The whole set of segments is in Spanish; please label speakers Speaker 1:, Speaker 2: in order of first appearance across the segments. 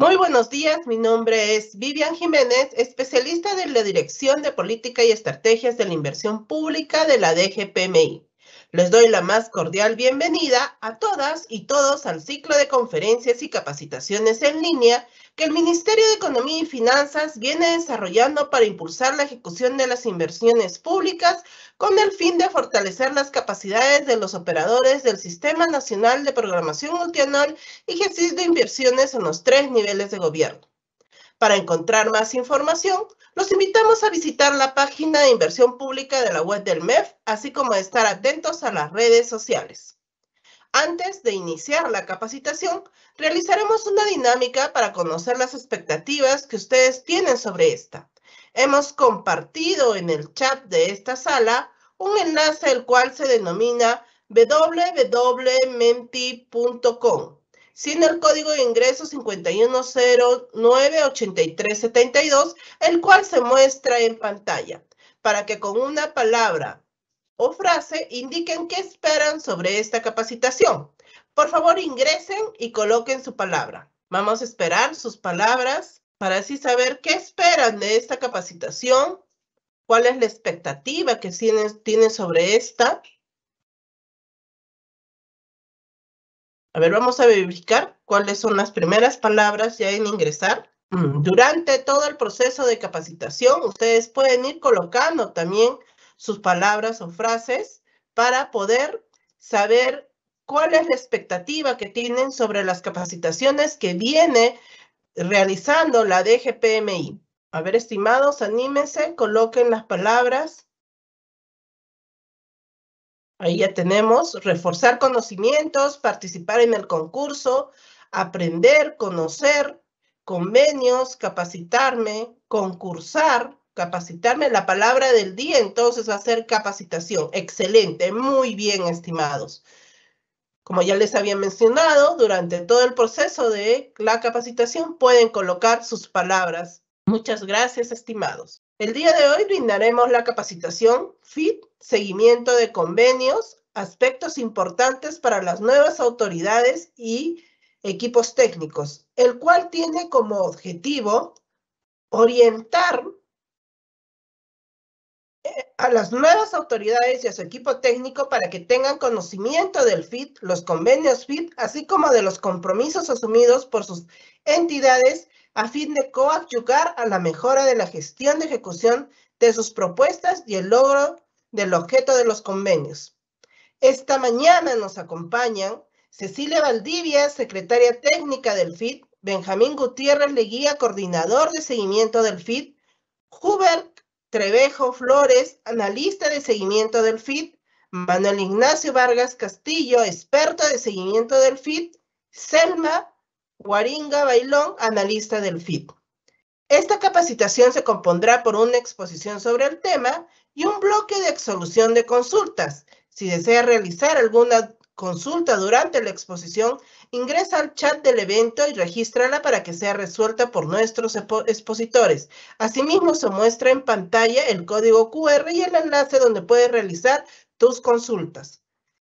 Speaker 1: Muy buenos días, mi nombre es Vivian Jiménez, especialista de la Dirección de Política y Estrategias de la Inversión Pública de la DGPMI. Les doy la más cordial bienvenida a todas y todos al ciclo de conferencias y capacitaciones en línea que el Ministerio de Economía y Finanzas viene desarrollando para impulsar la ejecución de las inversiones públicas con el fin de fortalecer las capacidades de los operadores del Sistema Nacional de Programación Multianual y Gestión de Inversiones en los tres niveles de gobierno. Para encontrar más información, los invitamos a visitar la página de inversión pública de la web del MEF, así como a estar atentos a las redes sociales. Antes de iniciar la capacitación, realizaremos una dinámica para conocer las expectativas que ustedes tienen sobre esta. Hemos compartido en el chat de esta sala un enlace el cual se denomina www.menti.com. Sin el código de ingreso 51098372, el cual se muestra en pantalla, para que con una palabra o frase indiquen qué esperan sobre esta capacitación. Por favor, ingresen y coloquen su palabra. Vamos a esperar sus palabras para así saber qué esperan de esta capacitación, cuál es la expectativa que tienen, sobre esta. A ver, vamos a verificar cuáles son las primeras palabras ya en ingresar. Mm, durante todo el proceso de capacitación, ustedes pueden ir colocando también sus palabras o frases para poder saber cuál es la expectativa que tienen sobre las capacitaciones que viene realizando la DGPMI. A ver, estimados, anímense, coloquen las palabras. Ahí ya tenemos, reforzar conocimientos, participar en el concurso, aprender, conocer, convenios, capacitarme, concursar, capacitarme. La palabra del día entonces va a ser capacitación. Excelente, muy bien, estimados. Como ya les había mencionado, durante todo el proceso de la capacitación pueden colocar sus palabras. Muchas gracias, estimados. El día de hoy brindaremos la capacitación FIT, seguimiento de convenios, aspectos importantes para las nuevas autoridades y equipos técnicos, el cual tiene como objetivo orientar a las nuevas autoridades y a su equipo técnico para que tengan conocimiento del FIT, los convenios FIT, así como de los compromisos asumidos por sus entidades a fin de coadyugar a la mejora de la gestión de ejecución de sus propuestas y el logro del objeto de los convenios. Esta mañana nos acompañan Cecilia Valdivia, secretaria técnica del FIT, Benjamín Gutiérrez Leguía, coordinador de seguimiento del FIT, Hubert Trevejo Flores, analista de seguimiento del FIT, Manuel Ignacio Vargas Castillo, experto de seguimiento del FIT, Selma Guaringa Bailón, analista del FIT. Esta capacitación se compondrá por una exposición sobre el tema y un bloque de solución de consultas. Si desea realizar alguna consulta durante la exposición, ingresa al chat del evento y regístrala para que sea resuelta por nuestros expositores. Asimismo, se muestra en pantalla el código QR y el enlace donde puedes realizar tus consultas.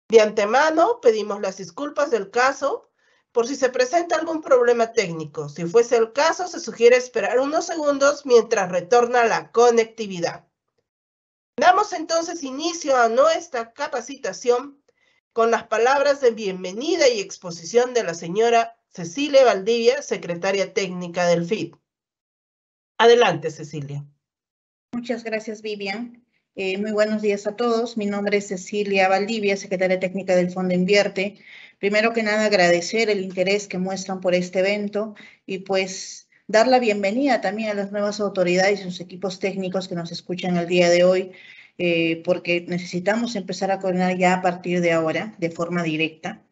Speaker 1: De antemano, pedimos las disculpas del caso por si se presenta algún problema técnico. Si fuese el caso, se sugiere esperar unos segundos mientras retorna la conectividad. Damos entonces inicio a nuestra capacitación con las palabras de bienvenida y exposición de la señora Cecilia Valdivia, secretaria técnica del FID. Adelante, Cecilia.
Speaker 2: Muchas gracias, Vivian. Eh, muy buenos días a todos. Mi nombre es Cecilia Valdivia, secretaria técnica del Fondo Invierte. Primero que nada, agradecer el interés que muestran por este evento y pues dar la bienvenida también a las nuevas autoridades y sus equipos técnicos que nos escuchan el día de hoy eh, porque necesitamos empezar a coordinar ya a partir de ahora, de forma directa.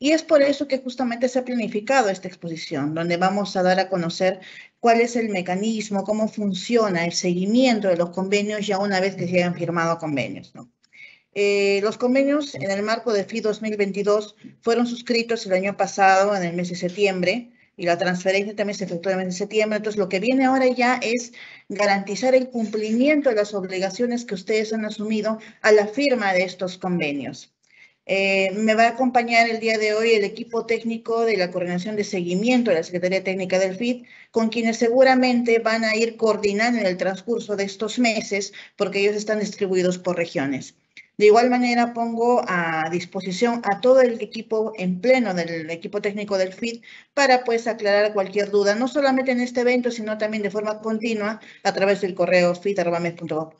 Speaker 2: Y es por eso que justamente se ha planificado esta exposición, donde vamos a dar a conocer cuál es el mecanismo, cómo funciona el seguimiento de los convenios ya una vez que se hayan firmado convenios. Eh, los convenios en el marco de FI 2022 fueron suscritos el año pasado, en el mes de septiembre, y la transferencia también se efectuó en septiembre. Entonces, lo que viene ahora ya es garantizar el cumplimiento de las obligaciones que ustedes han asumido a la firma de estos convenios. Eh, me va a acompañar el día de hoy el equipo técnico de la coordinación de seguimiento de la Secretaría Técnica del FID, con quienes seguramente van a ir coordinando en el transcurso de estos meses, porque ellos están distribuidos por regiones. De igual manera, pongo a disposición a todo el equipo en pleno del equipo técnico del FID para pues aclarar cualquier duda, no solamente en este evento, sino también de forma continua a través del correo fit.com.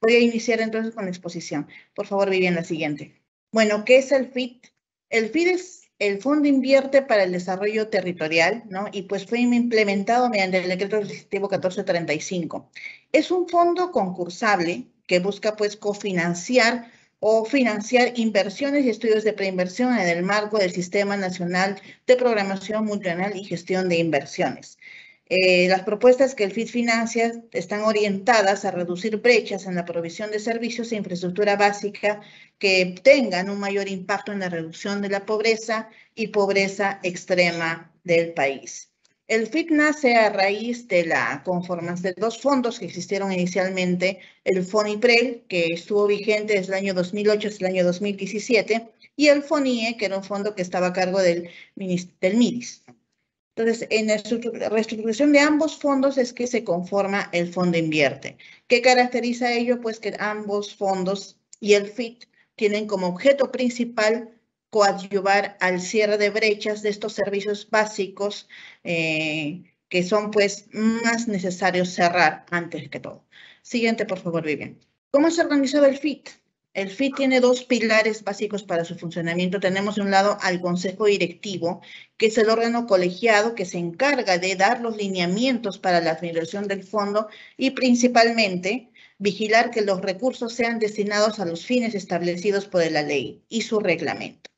Speaker 2: Voy a iniciar entonces con la exposición. Por favor, Vivian, la siguiente. Bueno, ¿qué es el FIT? El FIT es el Fondo Invierte para el Desarrollo Territorial, ¿no? Y pues fue implementado mediante el decreto legislativo 1435. Es un fondo concursable que busca pues cofinanciar o financiar inversiones y estudios de preinversión en el marco del Sistema Nacional de Programación Multinacional y Gestión de Inversiones. Eh, las propuestas que el FIT financia están orientadas a reducir brechas en la provisión de servicios e infraestructura básica que tengan un mayor impacto en la reducción de la pobreza y pobreza extrema del país. El FIT nace a raíz de la conformación de dos fondos que existieron inicialmente, el FONIPREL, que estuvo vigente desde el año 2008 hasta el año 2017, y el FONIE, que era un fondo que estaba a cargo del, del MIDIS. Entonces, en la reestructuración de ambos fondos es que se conforma el fondo invierte. ¿Qué caracteriza ello? Pues que ambos fondos y el FIT tienen como objeto principal coadyuvar al cierre de brechas de estos servicios básicos eh, que son pues más necesarios cerrar antes que todo. Siguiente, por favor, Vivian. ¿Cómo se organizado el FIT? El FIT tiene dos pilares básicos para su funcionamiento. Tenemos de un lado al Consejo Directivo, que es el órgano colegiado que se encarga de dar los lineamientos para la administración del fondo y principalmente vigilar que los recursos sean destinados a los fines establecidos por la ley y su reglamento.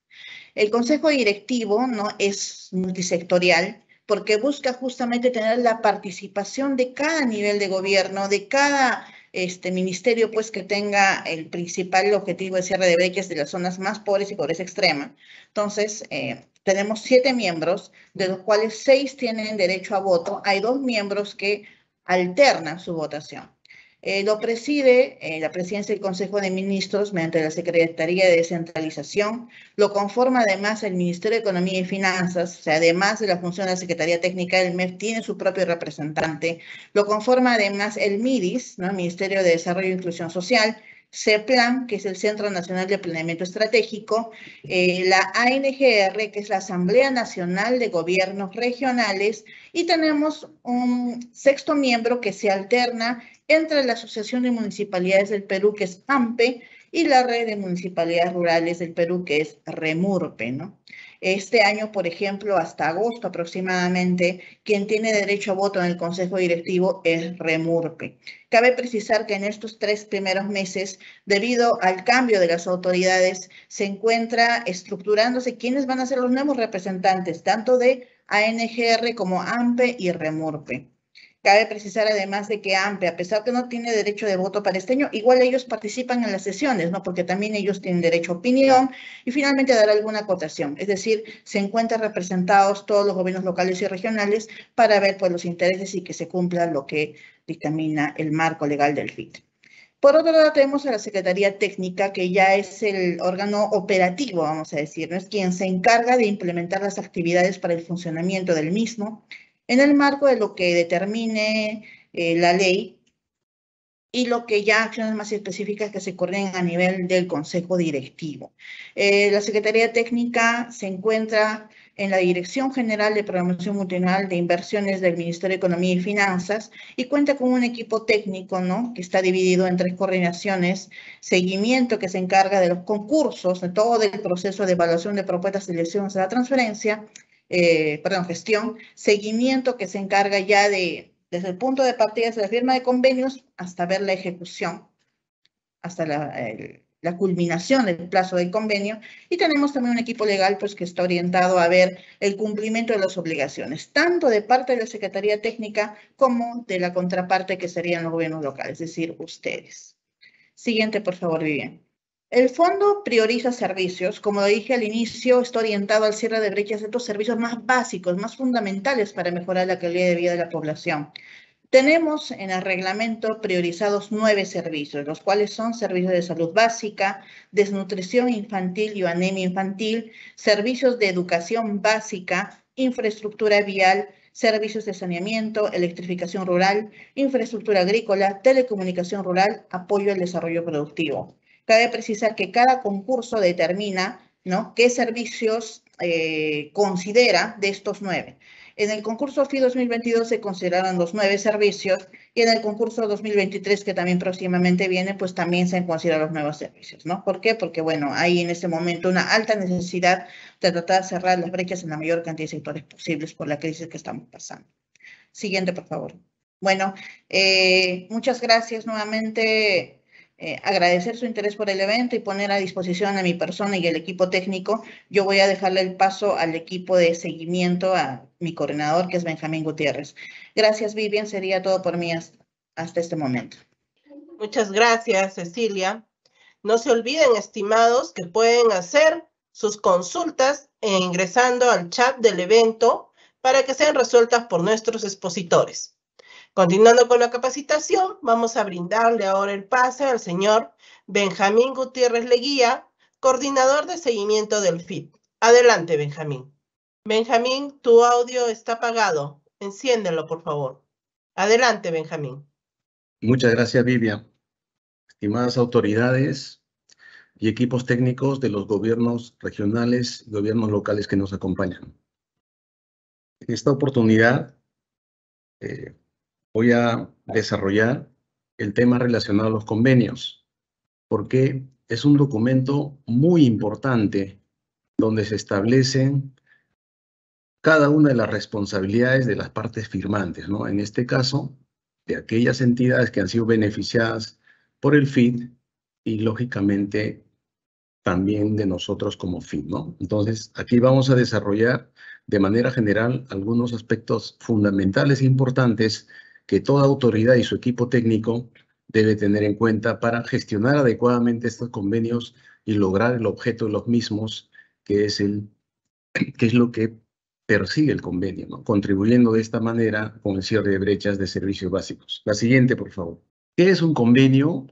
Speaker 2: El Consejo Directivo no es multisectorial porque busca justamente tener la participación de cada nivel de gobierno, de cada este ministerio pues que tenga el principal objetivo de cierre de brechas de las zonas más pobres y pobreza extrema. Entonces, eh, tenemos siete miembros, de los cuales seis tienen derecho a voto. Hay dos miembros que alternan su votación. Eh, lo preside eh, la presidencia del Consejo de Ministros mediante la Secretaría de Descentralización. Lo conforma además el Ministerio de Economía y Finanzas, o sea, además de la función de la Secretaría Técnica del MEF, tiene su propio representante. Lo conforma además el MIDIS, ¿no? Ministerio de Desarrollo e Inclusión Social, CEPLAN, que es el Centro Nacional de Planeamiento Estratégico, eh, la ANGR, que es la Asamblea Nacional de Gobiernos Regionales, y tenemos un sexto miembro que se alterna entre la Asociación de Municipalidades del Perú, que es AMPE, y la Red de Municipalidades Rurales del Perú, que es REMURPE, ¿no? Este año, por ejemplo, hasta agosto aproximadamente, quien tiene derecho a voto en el Consejo Directivo es REMURPE. Cabe precisar que en estos tres primeros meses, debido al cambio de las autoridades, se encuentra estructurándose quiénes van a ser los nuevos representantes, tanto de ANGR como AMPE y REMURPE. Cabe precisar además de que AMPE, a pesar que no tiene derecho de voto para este año, igual ellos participan en las sesiones, ¿no? Porque también ellos tienen derecho a opinión y finalmente dar alguna acotación. Es decir, se encuentran representados todos los gobiernos locales y regionales para ver pues, los intereses y que se cumpla lo que dictamina el marco legal del FIT. Por otro lado, tenemos a la Secretaría Técnica, que ya es el órgano operativo, vamos a decir, ¿no? es quien se encarga de implementar las actividades para el funcionamiento del mismo, en el marco de lo que determine eh, la ley y lo que ya acciones más específicas que se corren a nivel del Consejo Directivo. Eh, la Secretaría Técnica se encuentra en la Dirección General de Programación Multinacional de Inversiones del Ministerio de Economía y Finanzas y cuenta con un equipo técnico, ¿no? Que está dividido en tres coordinaciones, seguimiento que se encarga de los concursos, de todo el proceso de evaluación de propuestas de elecciones a la transferencia, eh, perdón, gestión, seguimiento que se encarga ya de, desde el punto de partida de la firma de convenios hasta ver la ejecución, hasta la, culminación del plazo del convenio. Y tenemos también un equipo legal pues, que está orientado a ver el cumplimiento de las obligaciones, tanto de parte de la Secretaría Técnica como de la contraparte que serían los gobiernos locales, es decir, ustedes. Siguiente, por favor, Vivian. El fondo prioriza servicios, como dije al inicio, está orientado al cierre de brechas de estos servicios más básicos, más fundamentales para mejorar la calidad de vida de la población. Tenemos en el reglamento priorizados nueve servicios, los cuales son servicios de salud básica, desnutrición infantil y anemia infantil, servicios de educación básica, infraestructura vial, servicios de saneamiento, electrificación rural, infraestructura agrícola, telecomunicación rural, apoyo al desarrollo productivo. Cabe precisar que cada concurso determina ¿no? qué servicios eh, considera de estos nueve. En el concurso FI 2022 se consideraron los nueve servicios y en el concurso 2023, que también próximamente viene, pues también se han considerado los nuevos servicios, ¿no? ¿Por qué? Porque, bueno, hay en este momento una alta necesidad de tratar de cerrar las brechas en la mayor cantidad de sectores posibles por la crisis que estamos pasando. Siguiente, por favor. Bueno, eh, muchas gracias nuevamente eh, agradecer su interés por el evento y poner a disposición a mi persona y el equipo técnico. Yo voy a dejarle el paso al equipo de seguimiento, a mi coordinador, que es Benjamín Gutiérrez. Gracias, Vivian. Sería todo por mí hasta, hasta este momento.
Speaker 1: Muchas gracias, Cecilia. No se olviden, estimados, que pueden hacer sus consultas ingresando al chat del evento para que sean resueltas por nuestros expositores. Continuando con la capacitación, vamos a brindarle ahora el pase al señor Benjamín Gutiérrez Leguía, coordinador de seguimiento del FIT. Adelante, Benjamín. Benjamín, tu audio está apagado. Enciéndelo, por favor. Adelante, Benjamín.
Speaker 3: Muchas gracias, Vivian. Estimadas autoridades y equipos técnicos de los gobiernos regionales y gobiernos locales que nos acompañan. En esta oportunidad, eh, voy a desarrollar el tema relacionado a los convenios, porque es un documento muy importante donde se establecen cada una de las responsabilidades de las partes firmantes, ¿no? En este caso, de aquellas entidades que han sido beneficiadas por el FID y, lógicamente, también de nosotros como FID, ¿no? Entonces, aquí vamos a desarrollar de manera general algunos aspectos fundamentales e importantes que toda autoridad y su equipo técnico debe tener en cuenta para gestionar adecuadamente estos convenios y lograr el objeto de los mismos, que es, el, que es lo que persigue el convenio, contribuyendo de esta manera con el cierre de brechas de servicios básicos. La siguiente, por favor. ¿Qué es un convenio?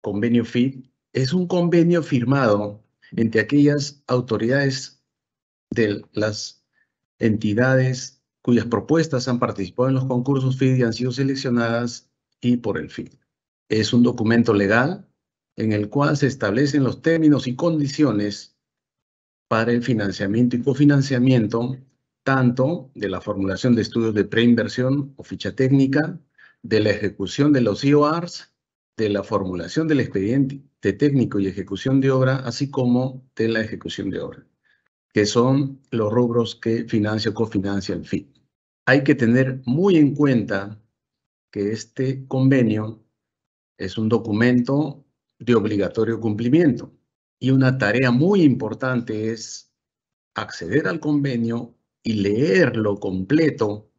Speaker 3: Convenio FIT. Es un convenio firmado entre aquellas autoridades de las entidades cuyas propuestas han participado en los concursos FID y han sido seleccionadas y por el FID. Es un documento legal en el cual se establecen los términos y condiciones para el financiamiento y cofinanciamiento tanto de la formulación de estudios de preinversión o ficha técnica, de la ejecución de los IORs, de la formulación del expediente técnico y ejecución de obra, así como de la ejecución de obra, que son los rubros que financia o cofinancia el FID hay que tener muy en cuenta que este convenio es un documento de obligatorio cumplimiento y una tarea muy importante es acceder al convenio y leerlo completo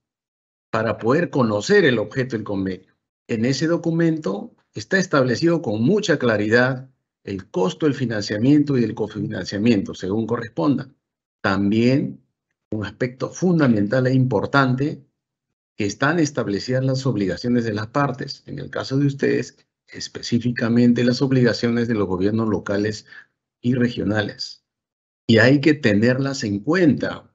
Speaker 3: para poder conocer el objeto del convenio. En ese documento está establecido con mucha claridad el costo del financiamiento y del cofinanciamiento, según corresponda. También un aspecto fundamental e importante que están establecidas las obligaciones de las partes. En el caso de ustedes, específicamente las obligaciones de los gobiernos locales y regionales. Y hay que tenerlas en cuenta,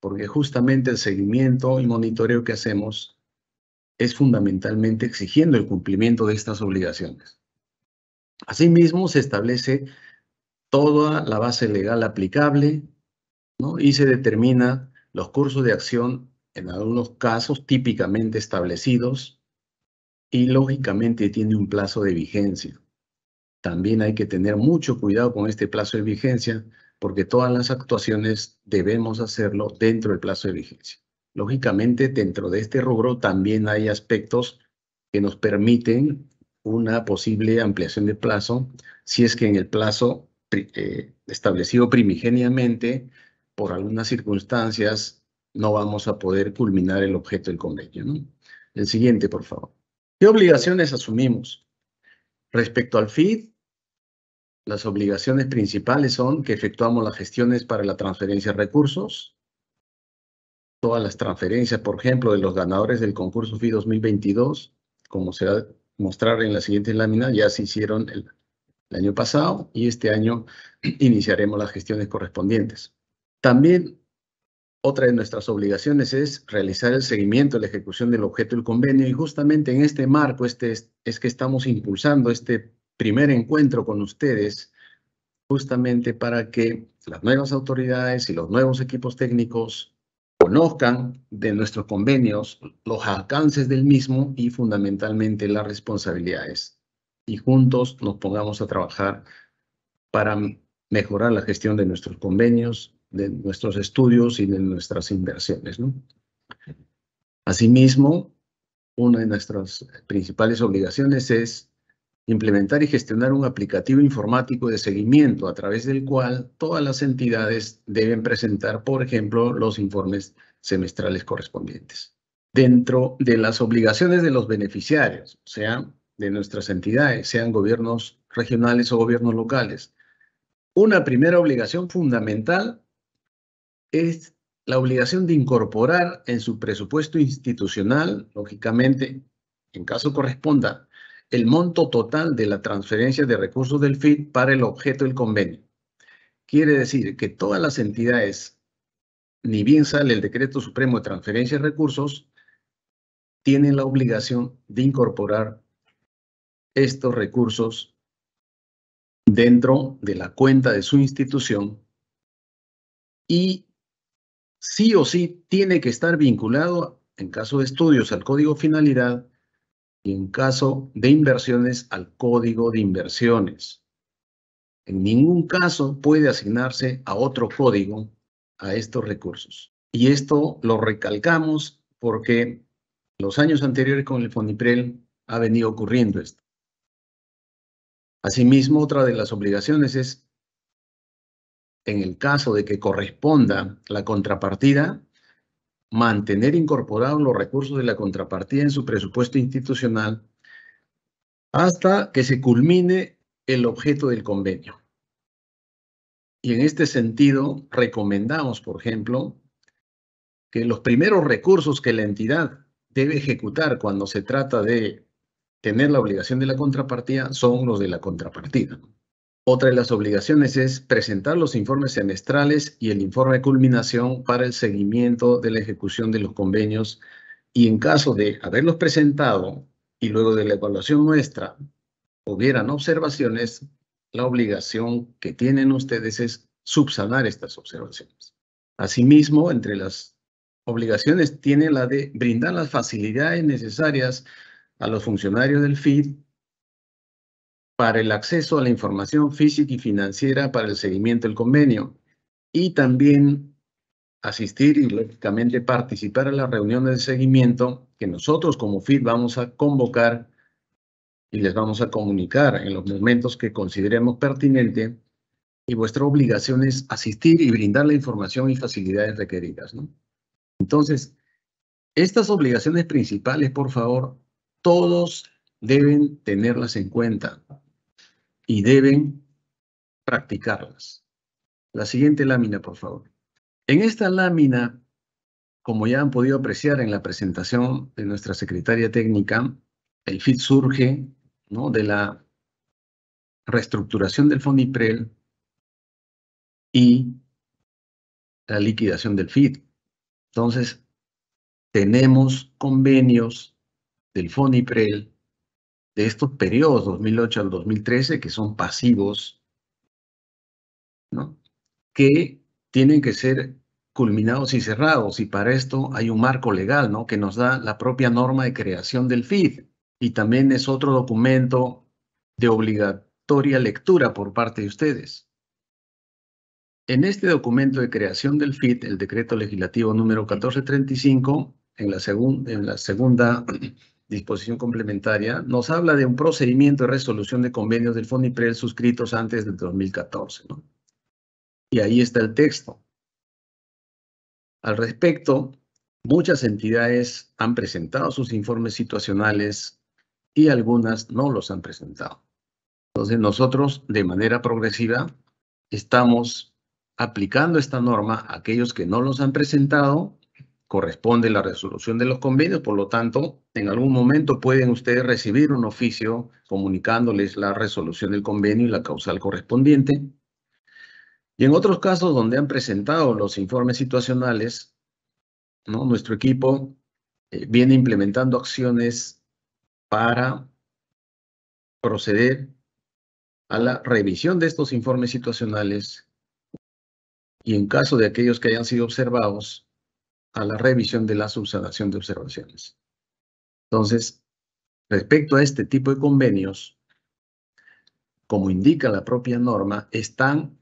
Speaker 3: porque justamente el seguimiento y monitoreo que hacemos es fundamentalmente exigiendo el cumplimiento de estas obligaciones. Asimismo, se establece toda la base legal aplicable, y se determina los cursos de acción en algunos casos típicamente establecidos y lógicamente tiene un plazo de vigencia. También hay que tener mucho cuidado con este plazo de vigencia porque todas las actuaciones debemos hacerlo dentro del plazo de vigencia. Lógicamente, dentro de este rubro también hay aspectos que nos permiten una posible ampliación de plazo si es que en el plazo eh, establecido primigeniamente por algunas circunstancias no vamos a poder culminar el objeto del convenio. El siguiente, por favor. ¿Qué obligaciones asumimos? Respecto al FID, las obligaciones principales son que efectuamos las gestiones para la transferencia de recursos, todas las transferencias, por ejemplo, de los ganadores del concurso FI 2022, como se va a mostrar en la siguiente lámina, ya se hicieron el, el año pasado y este año iniciaremos las gestiones correspondientes. También otra de nuestras obligaciones es realizar el seguimiento la ejecución del objeto del convenio y justamente en este marco este es, es que estamos impulsando este primer encuentro con ustedes justamente para que las nuevas autoridades y los nuevos equipos técnicos conozcan de nuestros convenios los alcances del mismo y fundamentalmente las responsabilidades. Y juntos nos pongamos a trabajar para mejorar la gestión de nuestros convenios, de nuestros estudios y de nuestras inversiones. ¿no? Asimismo, una de nuestras principales obligaciones es implementar y gestionar un aplicativo informático de seguimiento a través del cual todas las entidades deben presentar, por ejemplo, los informes semestrales correspondientes. Dentro de las obligaciones de los beneficiarios, o sea, de nuestras entidades, sean gobiernos regionales o gobiernos locales, una primera obligación fundamental es la obligación de incorporar en su presupuesto institucional, lógicamente, en caso corresponda, el monto total de la transferencia de recursos del FID para el objeto del convenio. Quiere decir que todas las entidades, ni bien sale el decreto supremo de transferencia de recursos, tienen la obligación de incorporar estos recursos dentro de la cuenta de su institución y sí o sí tiene que estar vinculado, en caso de estudios, al código finalidad y en caso de inversiones al código de inversiones. En ningún caso puede asignarse a otro código a estos recursos. Y esto lo recalcamos porque los años anteriores con el FONIPREL ha venido ocurriendo esto. Asimismo, otra de las obligaciones es, en el caso de que corresponda la contrapartida, mantener incorporados los recursos de la contrapartida en su presupuesto institucional hasta que se culmine el objeto del convenio. Y en este sentido, recomendamos, por ejemplo, que los primeros recursos que la entidad debe ejecutar cuando se trata de tener la obligación de la contrapartida son los de la contrapartida. Otra de las obligaciones es presentar los informes semestrales y el informe de culminación para el seguimiento de la ejecución de los convenios y en caso de haberlos presentado y luego de la evaluación nuestra hubieran observaciones, la obligación que tienen ustedes es subsanar estas observaciones. Asimismo, entre las obligaciones tiene la de brindar las facilidades necesarias a los funcionarios del FID para el acceso a la información física y financiera para el seguimiento del convenio y también asistir y lógicamente participar en las reuniones de seguimiento que nosotros como FIT vamos a convocar y les vamos a comunicar en los momentos que consideremos pertinente y vuestra obligación es asistir y brindar la información y facilidades requeridas. ¿no? Entonces, estas obligaciones principales, por favor, todos deben tenerlas en cuenta y deben practicarlas. La siguiente lámina, por favor. En esta lámina, como ya han podido apreciar en la presentación de nuestra secretaria técnica, el FIT surge ¿no? de la reestructuración del FONIPREL y la liquidación del FIT. Entonces, tenemos convenios del FONIPREL de estos periodos, 2008 al 2013, que son pasivos, ¿no? que tienen que ser culminados y cerrados. Y para esto hay un marco legal ¿no? que nos da la propia norma de creación del FID. Y también es otro documento de obligatoria lectura por parte de ustedes. En este documento de creación del FID, el decreto legislativo número 1435, en la, en la segunda disposición complementaria, nos habla de un procedimiento de resolución de convenios del FONIPREL suscritos antes del 2014. ¿no? Y ahí está el texto. Al respecto, muchas entidades han presentado sus informes situacionales y algunas no los han presentado. Entonces, nosotros, de manera progresiva, estamos aplicando esta norma a aquellos que no los han presentado corresponde la resolución de los convenios, por lo tanto, en algún momento pueden ustedes recibir un oficio comunicándoles la resolución del convenio y la causal correspondiente. Y en otros casos donde han presentado los informes situacionales, nuestro equipo eh, viene implementando acciones para proceder a la revisión de estos informes situacionales. Y en caso de aquellos que hayan sido observados, a la revisión de la subsanación de observaciones. Entonces, respecto a este tipo de convenios, como indica la propia norma, están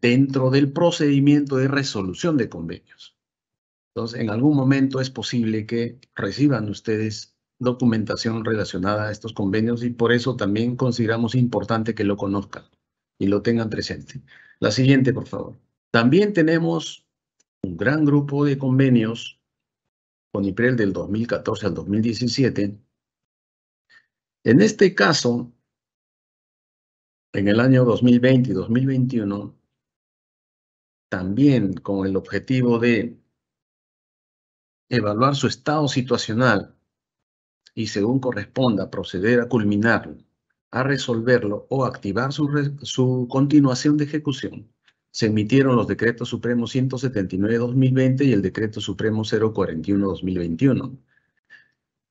Speaker 3: dentro del procedimiento de resolución de convenios. Entonces, en algún momento es posible que reciban ustedes documentación relacionada a estos convenios y por eso también consideramos importante que lo conozcan y lo tengan presente. La siguiente, por favor. También tenemos un gran grupo de convenios con IPREL del 2014 al 2017. En este caso, en el año 2020 y 2021, también con el objetivo de evaluar su estado situacional y según corresponda proceder a culminarlo, a resolverlo o activar su, su continuación de ejecución, se emitieron los decretos supremos 179-2020 y el decreto supremo 041-2021,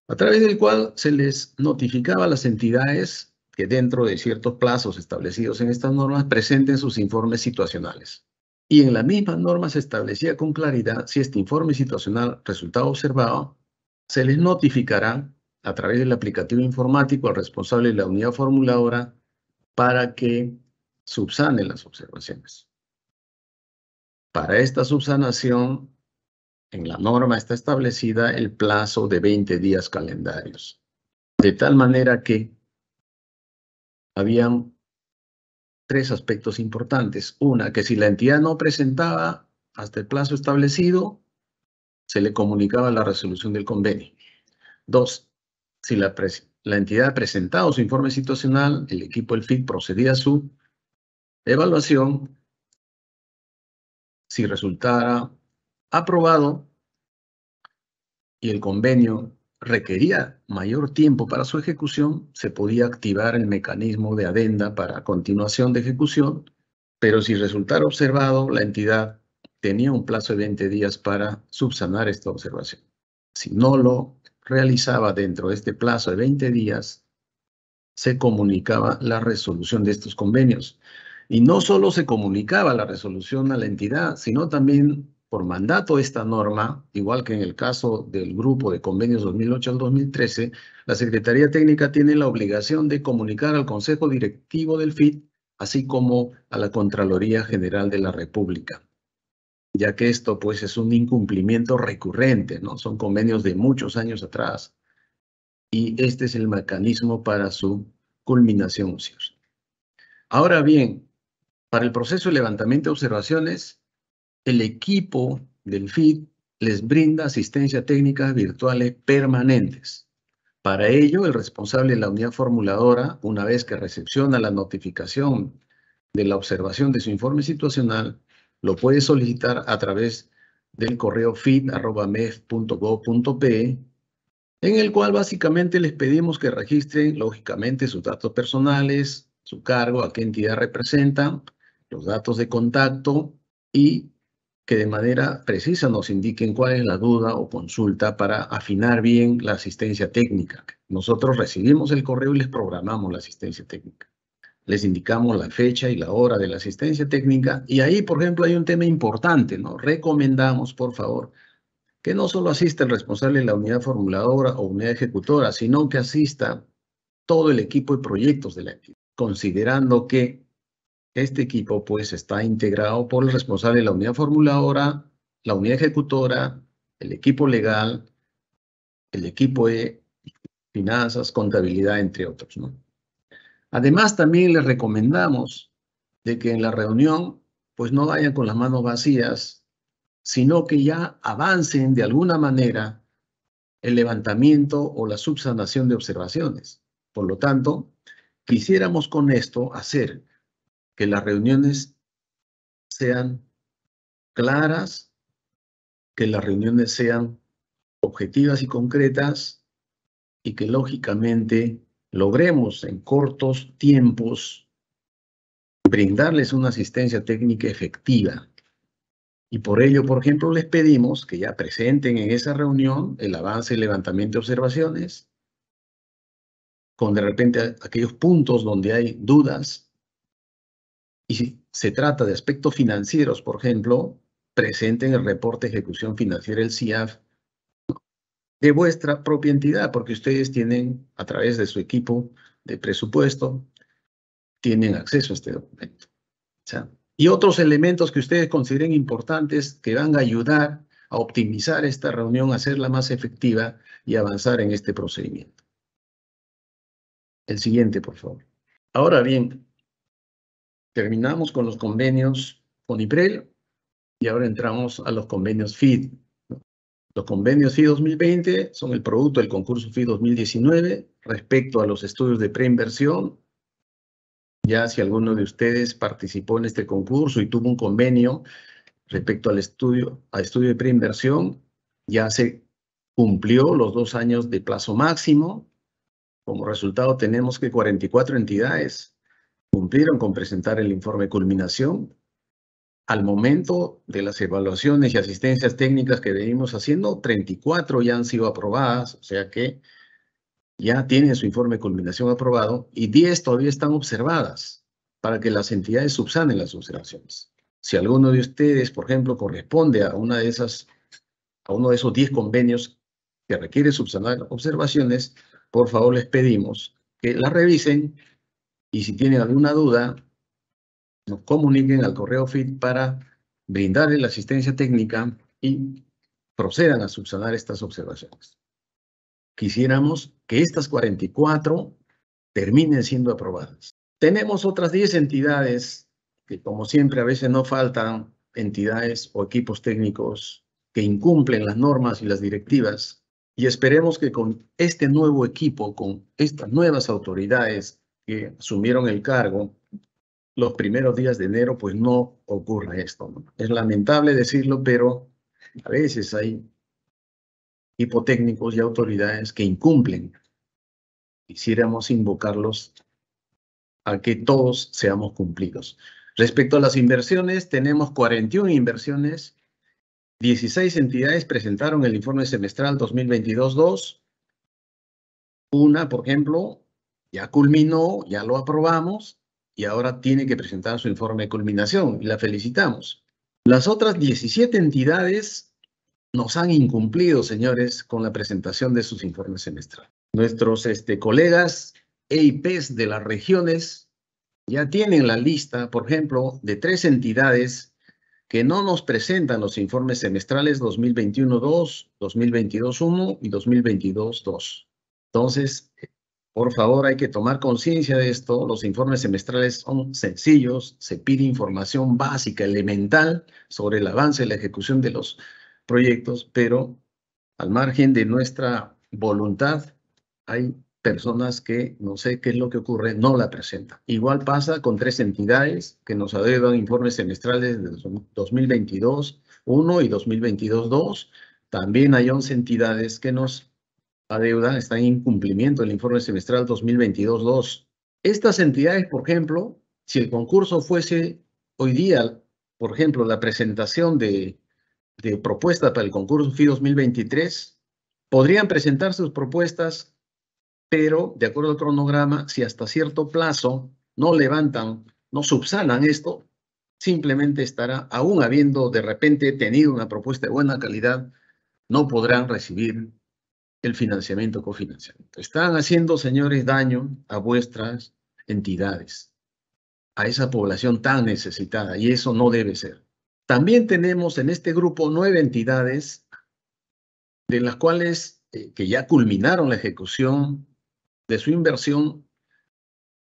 Speaker 3: a través del cual se les notificaba a las entidades que dentro de ciertos plazos establecidos en estas normas presenten sus informes situacionales. Y en la misma norma se establecía con claridad si este informe situacional resultaba observado, se les notificará a través del aplicativo informático al responsable de la unidad formuladora para que subsane las observaciones. Para esta subsanación, en la norma está establecida el plazo de 20 días calendarios. De tal manera que habían tres aspectos importantes. Una, que si la entidad no presentaba hasta el plazo establecido, se le comunicaba la resolución del convenio. Dos, si la, la entidad ha presentado su informe situacional, el equipo del FIC procedía a su evaluación si resultara aprobado y el convenio requería mayor tiempo para su ejecución, se podía activar el mecanismo de adenda para continuación de ejecución, pero si resultara observado, la entidad tenía un plazo de 20 días para subsanar esta observación. Si no lo realizaba dentro de este plazo de 20 días, se comunicaba la resolución de estos convenios. Y no solo se comunicaba la resolución a la entidad, sino también por mandato de esta norma, igual que en el caso del grupo de convenios 2008 al 2013, la Secretaría Técnica tiene la obligación de comunicar al Consejo Directivo del FIT, así como a la Contraloría General de la República, ya que esto pues es un incumplimiento recurrente, ¿no? Son convenios de muchos años atrás y este es el mecanismo para su culminación Ahora bien, para el proceso de levantamiento de observaciones, el equipo del FID les brinda asistencia técnica virtuales permanentes. Para ello, el responsable de la unidad formuladora, una vez que recepciona la notificación de la observación de su informe situacional, lo puede solicitar a través del correo feed.mef.gov.pe, en el cual básicamente les pedimos que registren, lógicamente, sus datos personales, su cargo, a qué entidad representan, los datos de contacto y que de manera precisa nos indiquen cuál es la duda o consulta para afinar bien la asistencia técnica. Nosotros recibimos el correo y les programamos la asistencia técnica. Les indicamos la fecha y la hora de la asistencia técnica y ahí, por ejemplo, hay un tema importante, ¿no? Recomendamos, por favor, que no solo asista el responsable de la unidad formuladora o unidad ejecutora, sino que asista todo el equipo de proyectos de la entidad, considerando que este equipo pues está integrado por el responsable de la unidad formuladora, la unidad ejecutora, el equipo legal, el equipo de finanzas, contabilidad, entre otros. ¿no? Además, también les recomendamos de que en la reunión pues no vayan con las manos vacías, sino que ya avancen de alguna manera el levantamiento o la subsanación de observaciones. Por lo tanto, quisiéramos con esto hacer que las reuniones sean claras, que las reuniones sean objetivas y concretas y que lógicamente logremos en cortos tiempos brindarles una asistencia técnica efectiva. Y por ello, por ejemplo, les pedimos que ya presenten en esa reunión el avance y levantamiento de observaciones, con de repente aquellos puntos donde hay dudas. Y si se trata de aspectos financieros, por ejemplo, presenten el reporte de ejecución financiera, el CIAF, de vuestra propia entidad, porque ustedes tienen, a través de su equipo de presupuesto, tienen acceso a este documento. y otros elementos que ustedes consideren importantes que van a ayudar a optimizar esta reunión, hacerla más efectiva y avanzar en este procedimiento. El siguiente, por favor. Ahora bien, terminamos con los convenios con IPREL y ahora entramos a los convenios FID. Los convenios FID 2020 son el producto del concurso FID 2019 respecto a los estudios de preinversión. Ya si alguno de ustedes participó en este concurso y tuvo un convenio respecto al estudio, a estudio de preinversión, ya se cumplió los dos años de plazo máximo. Como resultado tenemos que 44 entidades cumplieron con presentar el informe culminación al momento de las evaluaciones y asistencias técnicas que venimos haciendo, 34 ya han sido aprobadas, o sea que ya tienen su informe culminación aprobado y 10 todavía están observadas para que las entidades subsanen las observaciones. Si alguno de ustedes, por ejemplo, corresponde a una de esas, a uno de esos 10 convenios que requiere subsanar observaciones, por favor les pedimos que la revisen y si tienen alguna duda, nos comuniquen al correo FIT para brindarle la asistencia técnica y procedan a subsanar estas observaciones. Quisiéramos que estas 44 terminen siendo aprobadas. Tenemos otras 10 entidades que, como siempre, a veces no faltan entidades o equipos técnicos que incumplen las normas y las directivas y esperemos que con este nuevo equipo, con estas nuevas autoridades que asumieron el cargo, los primeros días de enero, pues no ocurre esto. Es lamentable decirlo, pero a veces hay hipotécnicos y autoridades que incumplen. Quisiéramos invocarlos a que todos seamos cumplidos. Respecto a las inversiones, tenemos 41 inversiones, 16 entidades presentaron el informe semestral 2022-2. Una, por ejemplo, ya culminó, ya lo aprobamos, y ahora tiene que presentar su informe de culminación y la felicitamos. Las otras 17 entidades nos han incumplido, señores, con la presentación de sus informes semestrales. Nuestros este, colegas EIPs de las regiones ya tienen la lista, por ejemplo, de tres entidades que no nos presentan los informes semestrales 2021-2, 2022-1 y 2022-2. Entonces, por favor, hay que tomar conciencia de esto. Los informes semestrales son sencillos, se pide información básica, elemental, sobre el avance y la ejecución de los proyectos, pero al margen de nuestra voluntad, hay personas que no sé qué es lo que ocurre, no la presentan. Igual pasa con tres entidades que nos adeudan informes semestrales de 2022, 1 y 2022, 2. También hay 11 entidades que nos la deuda está en incumplimiento del informe semestral 2022-2. Estas entidades, por ejemplo, si el concurso fuese hoy día, por ejemplo, la presentación de, de propuesta para el concurso FI 2023, podrían presentar sus propuestas, pero de acuerdo al cronograma, si hasta cierto plazo no levantan, no subsanan esto, simplemente estará, aún habiendo de repente tenido una propuesta de buena calidad, no podrán recibir el financiamiento cofinanciamiento. Están haciendo, señores, daño a vuestras entidades, a esa población tan necesitada, y eso no debe ser. También tenemos en este grupo nueve entidades de las cuales eh, que ya culminaron la ejecución de su inversión.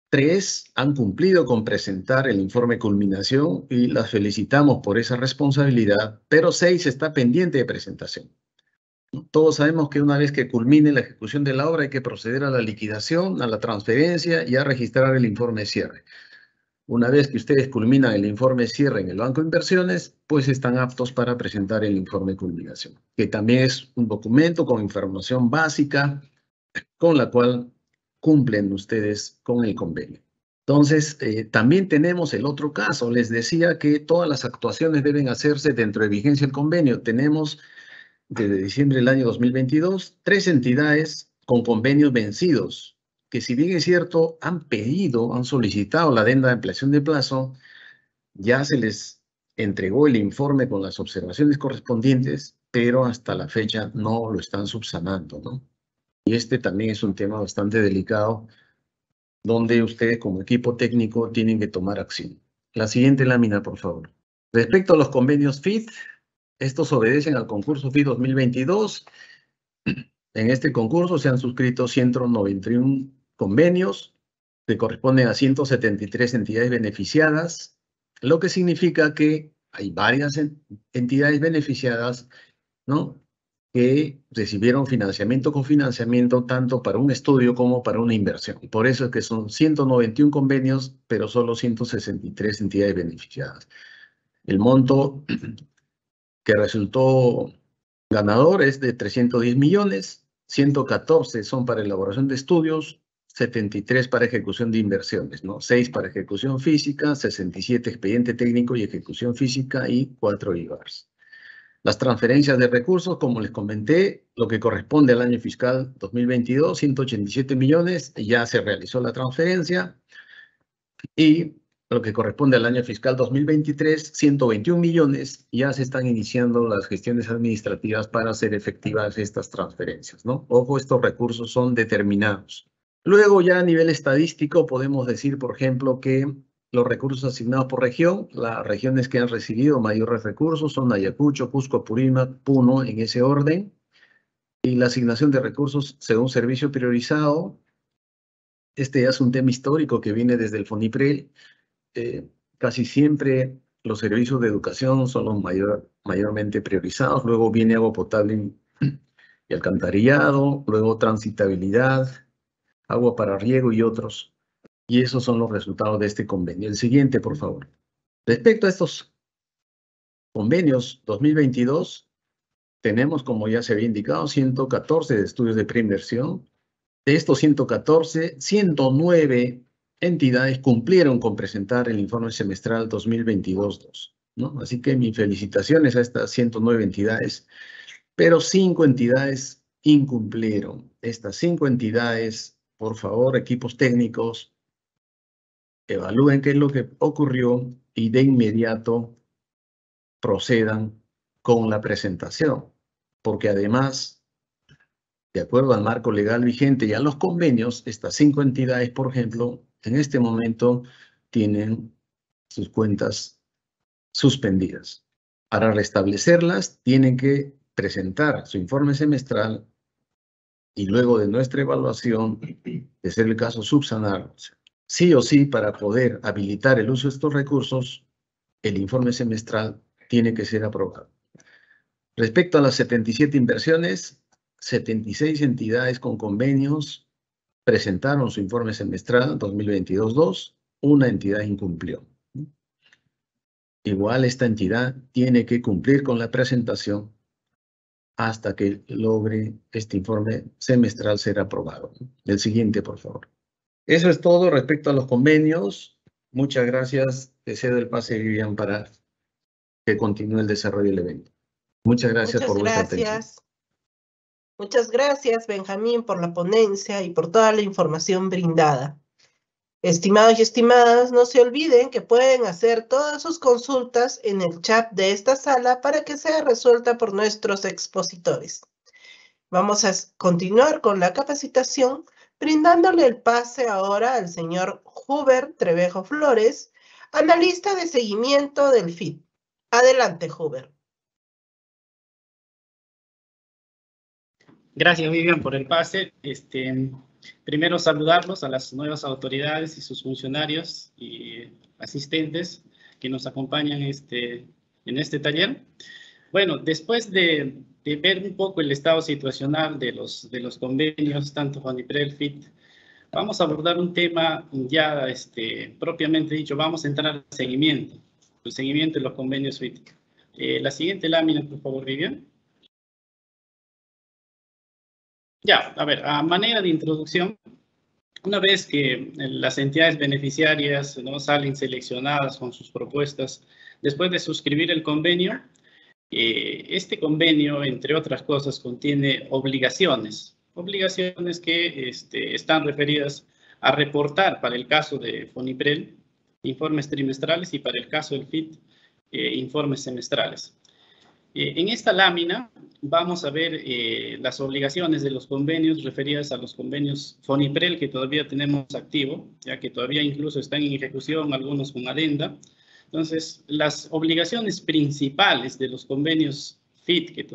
Speaker 3: Tres han cumplido con presentar el informe culminación y las felicitamos por esa responsabilidad, pero seis está pendiente de presentación. Todos sabemos que una vez que culmine la ejecución de la obra hay que proceder a la liquidación, a la transferencia y a registrar el informe de cierre. Una vez que ustedes culminan el informe cierre en el Banco de Inversiones, pues están aptos para presentar el informe de culminación, que también es un documento con información básica con la cual cumplen ustedes con el convenio. Entonces, eh, también tenemos el otro caso. Les decía que todas las actuaciones deben hacerse dentro de vigencia del convenio. Tenemos desde diciembre del año 2022 tres entidades con convenios vencidos, que si bien es cierto, han pedido, han solicitado la adenda de ampliación de plazo, ya se les entregó el informe con las observaciones correspondientes, pero hasta la fecha no lo están subsanando, ¿no? Y este también es un tema bastante delicado donde ustedes como equipo técnico tienen que tomar acción. La siguiente lámina, por favor. Respecto a los convenios FIT, estos obedecen al concurso FIT 2022. En este concurso se han suscrito 191 convenios que corresponden a 173 entidades beneficiadas, lo que significa que hay varias entidades beneficiadas, ¿no? que recibieron financiamiento con financiamiento tanto para un estudio como para una inversión. Por eso es que son 191 convenios, pero solo 163 entidades beneficiadas. El monto que resultó ganador es de 310 millones, 114 son para elaboración de estudios, 73 para ejecución de inversiones, ¿no? 6 para ejecución física, 67 expediente técnico y ejecución física y 4 IVARs. Las transferencias de recursos, como les comenté, lo que corresponde al año fiscal 2022, 187 millones, ya se realizó la transferencia. Y lo que corresponde al año fiscal 2023, 121 millones, ya se están iniciando las gestiones administrativas para hacer efectivas estas transferencias, ¿no? Ojo, estos recursos son determinados. Luego ya a nivel estadístico podemos decir, por ejemplo, que los recursos asignados por región, las regiones que han recibido mayores recursos son Ayacucho, Cusco, Apurímac, Puno, en ese orden. Y la asignación de recursos según servicio priorizado, este ya es un tema histórico que viene desde el FONIPREL. Eh, casi siempre los servicios de educación son los mayor, mayormente priorizados, luego viene agua potable y alcantarillado, luego transitabilidad, agua para riego y otros. Y esos son los resultados de este convenio. El siguiente, por favor. Respecto a estos convenios 2022, tenemos, como ya se había indicado, 114 de estudios de preinversión. De estos 114, 109 entidades cumplieron con presentar el informe semestral 2022-2. ¿no? Así que mis felicitaciones a estas 109 entidades, pero cinco entidades incumplieron. Estas cinco entidades, por favor, equipos técnicos, evalúen qué es lo que ocurrió y de inmediato procedan con la presentación, porque además, de acuerdo al marco legal vigente y a los convenios, estas cinco entidades, por ejemplo, en este momento tienen sus cuentas suspendidas. Para restablecerlas, tienen que presentar su informe semestral y luego de nuestra evaluación, de ser el caso, subsanarlos sí o sí, para poder habilitar el uso de estos recursos, el informe semestral tiene que ser aprobado. Respecto a las 77 inversiones, 76 entidades con convenios presentaron su informe semestral 2022-2, una entidad incumplió. Igual esta entidad tiene que cumplir con la presentación hasta que logre este informe semestral ser aprobado. El siguiente, por favor. Eso es todo respecto a los convenios. Muchas gracias. Te cedo el pase, Vivian, para que continúe el desarrollo del evento. Muchas gracias por vuestra atención.
Speaker 1: Muchas gracias, Benjamín, por la ponencia y por toda la información brindada. Estimados y estimadas, no se olviden que pueden hacer todas sus consultas en el chat de esta sala para que sea resuelta por nuestros expositores. Vamos a continuar con la capacitación brindándole el pase ahora al señor Huber Trevejo Flores, analista de seguimiento del FIT. Adelante, Huber.
Speaker 4: Gracias, Vivian, por el pase. Este, primero, saludarlos a las nuevas autoridades y sus funcionarios y asistentes que nos acompañan este, en este taller. Bueno, después de, ver un poco el estado situacional de los, de los convenios, tanto FIT Vamos a abordar un tema ya este, propiamente dicho, vamos a entrar al seguimiento, el seguimiento de los convenios FIT. Eh, la siguiente lámina, por favor, Vivian. Ya, a ver, a manera de introducción, una vez que las entidades beneficiarias ¿no? salen seleccionadas con sus propuestas, después de suscribir el convenio, eh, este convenio, entre otras cosas, contiene obligaciones obligaciones que este, están referidas a reportar para el caso de Foniprel informes trimestrales y para el caso del FIT eh, informes semestrales. Eh, en esta lámina vamos a ver eh, las obligaciones de los convenios referidas a los convenios Foniprel que todavía tenemos activo, ya que todavía incluso están en ejecución algunos con adenda. Entonces, las obligaciones principales de los convenios FIT, que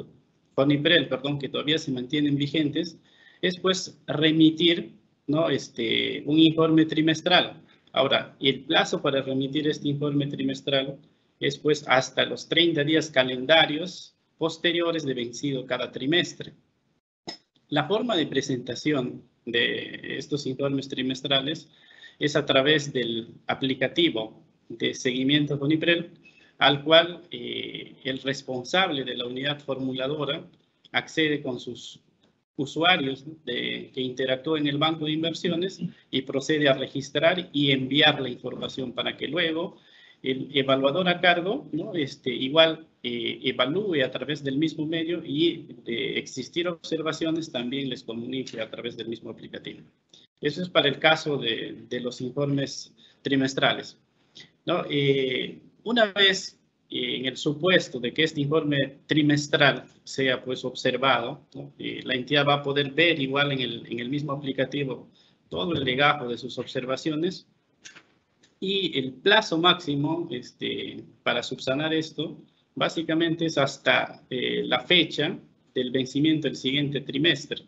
Speaker 4: Foniprel, perdón, que todavía se mantienen vigentes, es pues remitir ¿no? este, un informe trimestral. Ahora, el plazo para remitir este informe trimestral es pues hasta los 30 días calendarios posteriores de vencido cada trimestre. La forma de presentación de estos informes trimestrales es a través del aplicativo de seguimiento con IPREL, al cual eh, el responsable de la unidad formuladora accede con sus usuarios que interactúen en el banco de inversiones y procede a registrar y enviar la información para que luego el evaluador a cargo ¿no? este, igual eh, evalúe a través del mismo medio y de existir observaciones también les comunique a través del mismo aplicativo. Eso es para el caso de, de los informes trimestrales. ¿no? Eh, una vez en el supuesto de que este informe trimestral sea pues observado, la entidad va a poder ver igual en el, en el mismo aplicativo todo el legajo de sus observaciones y el plazo máximo este, para subsanar esto básicamente es hasta eh, la fecha del vencimiento del siguiente trimestre.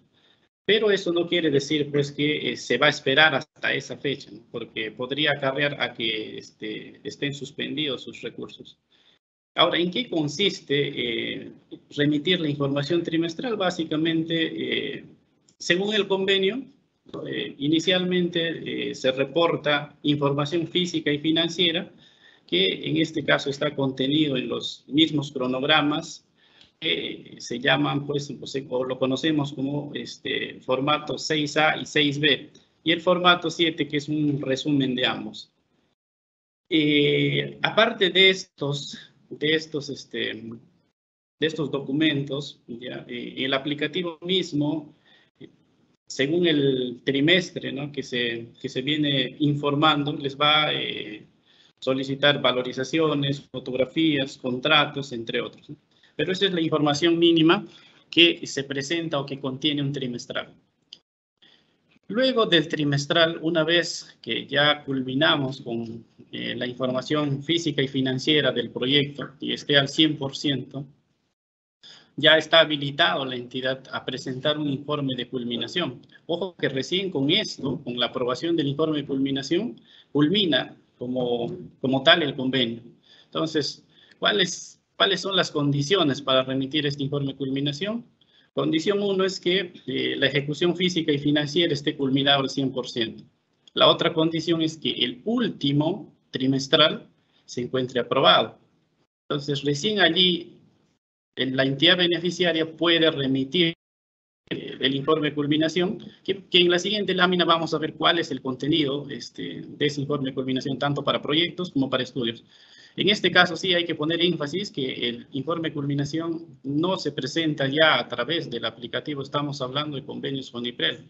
Speaker 4: Pero eso no quiere decir pues que eh, se va a esperar hasta esa fecha, porque podría acarrear a que este, estén suspendidos sus recursos. Ahora, ¿en qué consiste eh, remitir la información trimestral? Básicamente, eh, según el convenio, eh, inicialmente se reporta información física y financiera que en este caso está contenido en los mismos cronogramas que se llaman, pues, o lo conocemos como este, formato 6A y 6B, y el formato 7, que es un resumen de ambos. aparte de estos de estos, este, de estos documentos, ¿ya? Eh, el aplicativo mismo, según el trimestre ¿no? que, se, que se viene informando, les va a eh, solicitar valorizaciones, fotografías, contratos, entre otros. Pero esa es la información mínima que se presenta o que contiene un trimestral. Luego del trimestral, una vez que ya culminamos con eh, la información física y financiera del proyecto y esté al 100%, ya está habilitado la entidad a presentar un informe de culminación. Ojo que recién con esto, con la aprobación del informe de culminación, culmina como, como tal el convenio. Entonces, ¿cuáles, ¿cuáles son las condiciones para remitir este informe de culminación? Condición uno es que eh, la ejecución física y financiera esté culminada al 100%. La otra condición es que el último trimestral se encuentre aprobado. Entonces, recién allí la entidad beneficiaria puede remitir eh, el informe de culminación, que, en la siguiente lámina vamos a ver cuál es el contenido este, de ese informe de culminación, tanto para proyectos como para estudios. En este caso sí hay que poner énfasis que el informe de culminación no se presenta ya a través del aplicativo, estamos hablando de convenios con IPREL,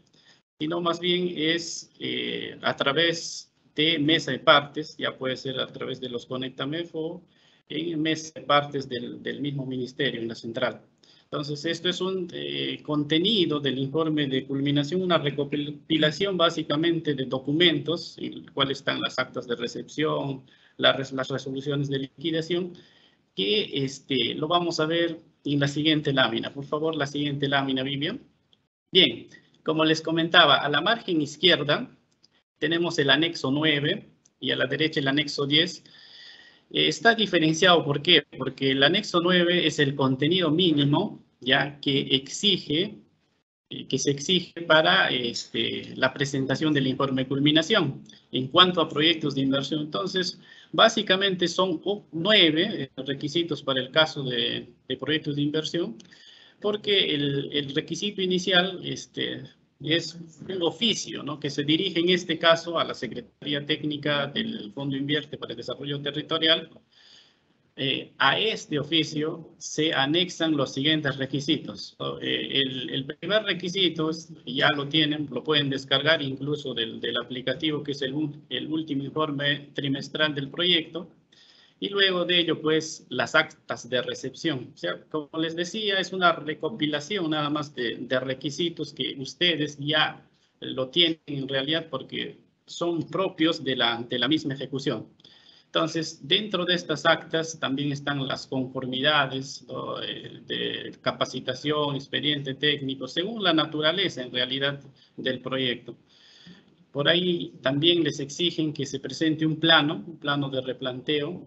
Speaker 4: sino más bien es eh, a través de mesa de partes, ya puede ser a través de los Conectamef o en mesa de partes del, del mismo ministerio, en la central. Entonces, esto es un eh, contenido del informe de culminación, una recopilación básicamente de documentos, en el cual están las actas de recepción, las, resoluciones de liquidación, que este, lo vamos a ver en la siguiente lámina. Por favor, la siguiente lámina, Vivian. Bien, como les comentaba, a la margen izquierda tenemos el anexo 9 y a la derecha el anexo 10. Eh, está diferenciado, ¿por qué? Porque el anexo 9 es el contenido mínimo, ya que exige eh, que se exige para este, la presentación del informe de culminación. En cuanto a proyectos de inversión, entonces, básicamente son nueve eh, requisitos para el caso de, proyectos de inversión, porque el, el requisito inicial este, es un oficio ¿no? que se dirige en este caso a la Secretaría Técnica del Fondo Invierte para el Desarrollo Territorial eh, a este oficio se anexan los siguientes requisitos. Eh, el, primer requisito, ya lo tienen, lo pueden descargar incluso del, aplicativo que es el, el, último informe trimestral del proyecto. Y luego de ello, pues, las actas de recepción. O sea, como les decía, es una recopilación nada más de, requisitos que ustedes ya lo tienen en realidad porque son propios de la, de la misma ejecución. Entonces, dentro de estas actas también están las conformidades eh, de capacitación, expediente técnico, según la naturaleza en realidad del proyecto. Por ahí también les exigen que se presente un plano, un plano de replanteo.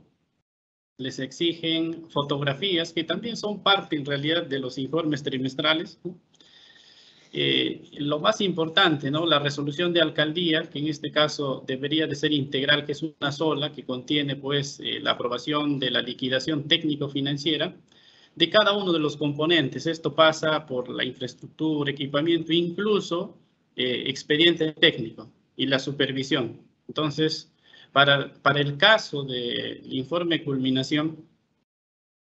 Speaker 4: Les exigen fotografías que también son parte en realidad de los informes trimestrales. Eh, lo más importante, ¿no? La resolución de alcaldía, que en este caso debería de ser integral, que es una sola, que contiene pues eh, la aprobación de la liquidación técnico-financiera de cada uno de los componentes. Esto pasa por la infraestructura, equipamiento, incluso eh, expediente técnico y la supervisión. Entonces, para, el caso del informe culminación,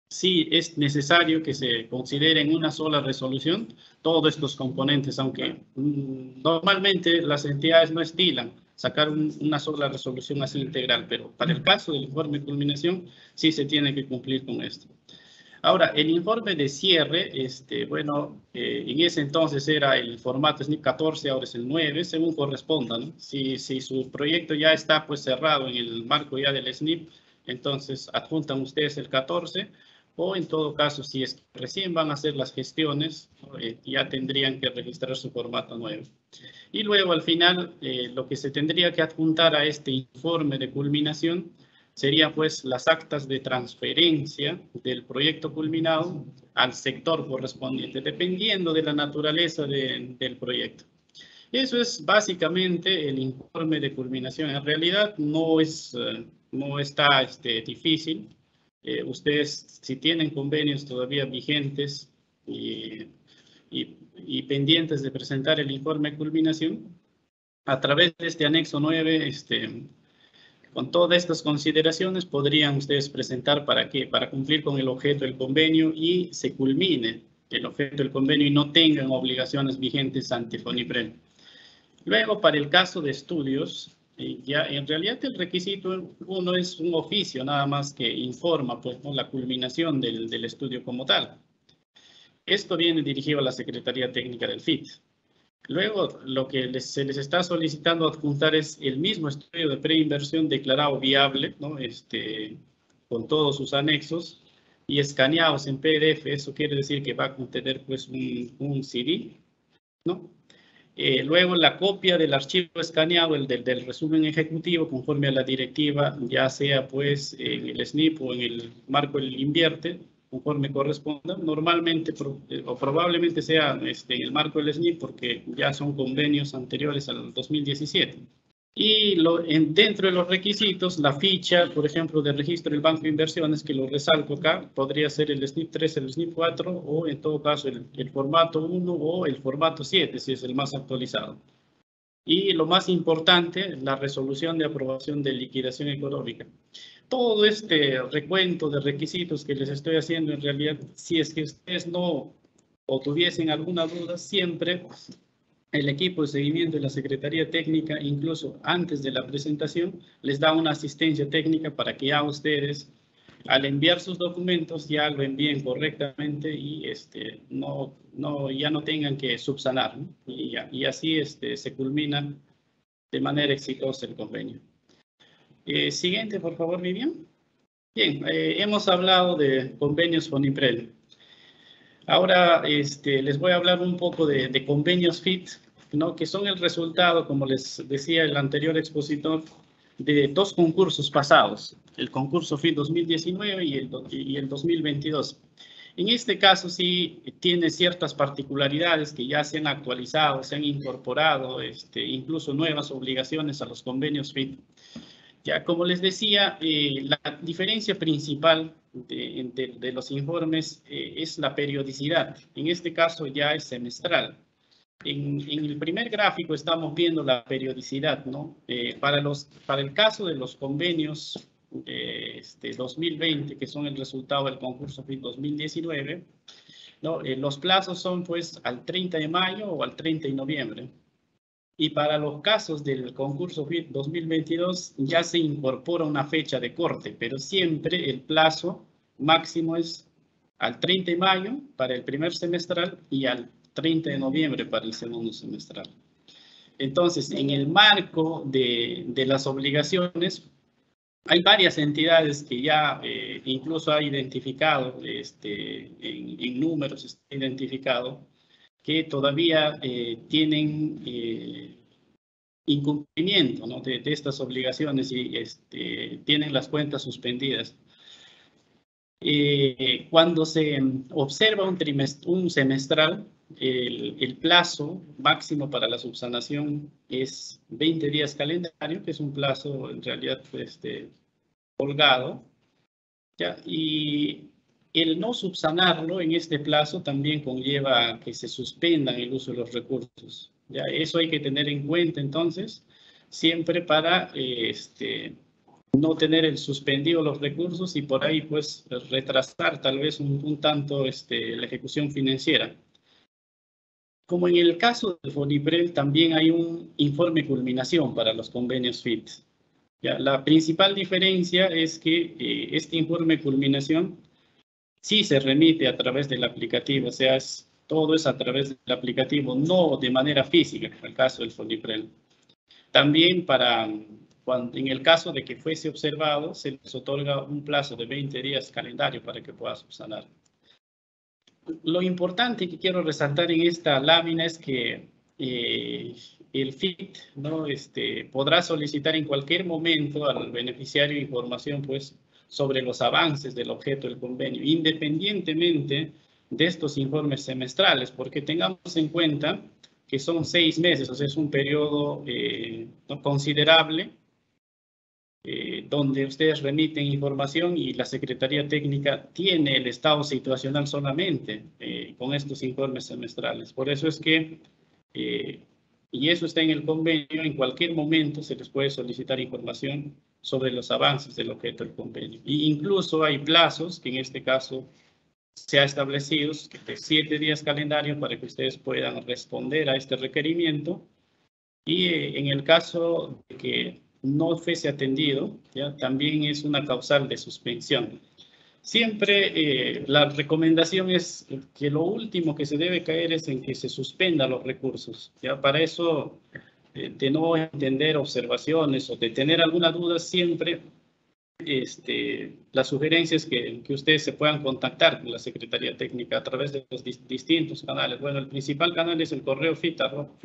Speaker 4: sí es necesario que se considere en una sola resolución todos estos componentes, aunque mm, normalmente las entidades no estilan sacar una sola resolución así integral, pero para el caso del informe culminación sí se tiene que cumplir con esto. Ahora, el informe de cierre, este, bueno, eh, en ese entonces era el formato SNIP 14, ahora es el 9, según corresponda, ¿no? Si, si su proyecto ya está pues cerrado en el marco ya del SNIP, entonces adjuntan ustedes el 14, o en todo caso, si es que recién van a hacer las gestiones, eh, ya tendrían que registrar su formato nuevo. Y luego al final, eh, lo que se tendría que adjuntar a este informe de culminación sería pues las actas de transferencia del proyecto culminado al sector correspondiente, dependiendo de la naturaleza del proyecto. Eso es básicamente el informe de culminación. En realidad no, es, eh, no está este, difícil eh, ustedes, si tienen convenios todavía vigentes y, pendientes de presentar el informe de culminación, a través de este anexo 9, este, con todas estas consideraciones, podrían ustedes presentar para qué, para cumplir con el objeto del convenio y se culmine el objeto del convenio y no tengan obligaciones vigentes ante FONIPREL. Luego, para el caso de estudios, ya en realidad el requisito uno es un oficio nada más que informa pues, la culminación del, estudio como tal. Esto viene dirigido a la Secretaría Técnica del FIT. Luego, lo que se les está solicitando adjuntar es el mismo estudio de preinversión declarado viable, ¿no? este, con todos sus anexos y escaneados en PDF. Eso quiere decir que va a contener pues, un, un CD, ¿no? Eh, luego la copia del archivo escaneado, el del, resumen ejecutivo, conforme a la directiva, ya sea pues en el SNIP o en el marco del invierte, conforme corresponda. Normalmente eh, o probablemente sea este, en el marco del SNIP porque ya son convenios anteriores al 2017. Y lo, en, dentro de los requisitos, la ficha, por ejemplo, de registro del Banco de Inversiones, que lo resalto acá, podría ser el SNIP 3, el SNIP 4, o en todo caso el, el formato 1 o el formato 7, si es el más actualizado. Y lo más importante, la resolución de aprobación de liquidación económica. Todo este recuento de requisitos que les estoy haciendo, en realidad, si es que ustedes no o tuviesen alguna duda, siempre el equipo de seguimiento de la Secretaría Técnica, incluso antes de la presentación, les da una asistencia técnica para que ya ustedes, al enviar sus documentos, ya lo envíen correctamente y este, no, no, ya no tengan que subsanar. Y, y, así este, se culmina de manera exitosa el convenio. Eh, siguiente, por favor, Vivian. Bien, eh, hemos hablado de convenios FONIPREL. Ahora este, les voy a hablar un poco de, convenios FIT, ¿no? que son el resultado, como les decía el anterior expositor, de dos concursos pasados, el concurso FIT 2019 y el, y el 2022. En este caso sí tiene ciertas particularidades que ya se han actualizado, se han incorporado este, incluso nuevas obligaciones a los convenios FIT. Ya, como les decía, eh, la diferencia principal de, de, los informes eh, es la periodicidad. En este caso ya es semestral. En, en, el primer gráfico estamos viendo la periodicidad, ¿no? Eh, para, los, para el caso de los convenios de este, 2020, que son el resultado del concurso FIT 2019, ¿no? Eh, los plazos son pues al 30 de mayo o al 30 de noviembre. Y para los casos del concurso FIT 2022 ya se incorpora una fecha de corte, pero siempre el plazo máximo es al 30 de mayo para el primer semestral y al 30 de noviembre para el segundo semestral. Entonces, en el marco de, de las obligaciones, hay varias entidades que ya eh, incluso ha identificado, este, en, en, números está identificado, que todavía eh, tienen eh, incumplimiento ¿no? de, de, estas obligaciones y este, tienen las cuentas suspendidas. Eh, cuando se observa un, un semestral, el, el, plazo máximo para la subsanación es 20 días calendario, que es un plazo en realidad este, holgado. ¿ya? Y el no subsanarlo en este plazo también conlleva que se suspendan el uso de los recursos. ¿ya? Eso hay que tener en cuenta entonces, siempre para este, no tener el suspendido los recursos y por ahí pues retrasar tal vez un, un tanto este, la ejecución financiera. Como en el caso del FONIPREL, también hay un informe culminación para los convenios FIT. ¿ya? La principal diferencia es que eh, este informe culminación sí se remite a través del aplicativo, o sea, es, todo es a través del aplicativo, no de manera física, en el caso del FONIPREL. También para, cuando, en el caso de que fuese observado, se les otorga un plazo de 20 días calendario para que pueda subsanar lo importante que quiero resaltar en esta lámina es que eh, el FIT ¿no? este, podrá solicitar en cualquier momento al beneficiario información pues, sobre los avances del objeto del convenio, independientemente de estos informes semestrales, porque tengamos en cuenta que son seis meses, es un periodo eh, considerable eh, donde ustedes remiten información y la Secretaría Técnica tiene el estado situacional solamente eh, con estos informes semestrales. Por eso es que, eh, y eso está en el convenio, en cualquier momento se les puede solicitar información sobre los avances del objeto del convenio. E incluso hay plazos que en este caso se ha establecido de siete días calendario para que ustedes puedan responder a este requerimiento. Y en el caso de que no fuese atendido, ¿ya? también es una causal de suspensión. Siempre eh, la recomendación es que lo último que se debe caer es en que se suspenda los recursos. ¿ya? Para eso, eh, de no entender observaciones o de tener alguna duda, siempre este, la sugerencia es que, que, ustedes se puedan contactar con la Secretaría Técnica a través de los distintos canales. Bueno, el principal canal es el correo fita.me.o.p.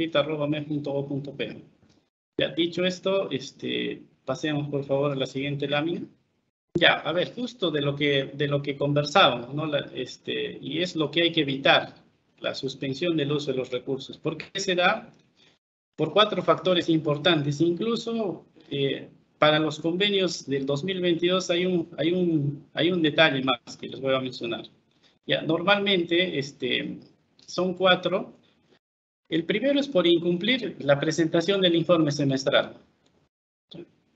Speaker 4: Ya dicho esto, este, pasemos por favor a la siguiente lámina. Ya, a ver, justo de lo que, de lo que conversábamos, ¿no? La, este, y es lo que hay que evitar, la suspensión del uso de los recursos. ¿Por qué se da? Por cuatro factores importantes. Incluso eh, para los convenios del 2022 hay un, hay, un, hay un detalle más que les voy a mencionar. Ya, normalmente este, son cuatro el primero es por incumplir la presentación del informe semestral.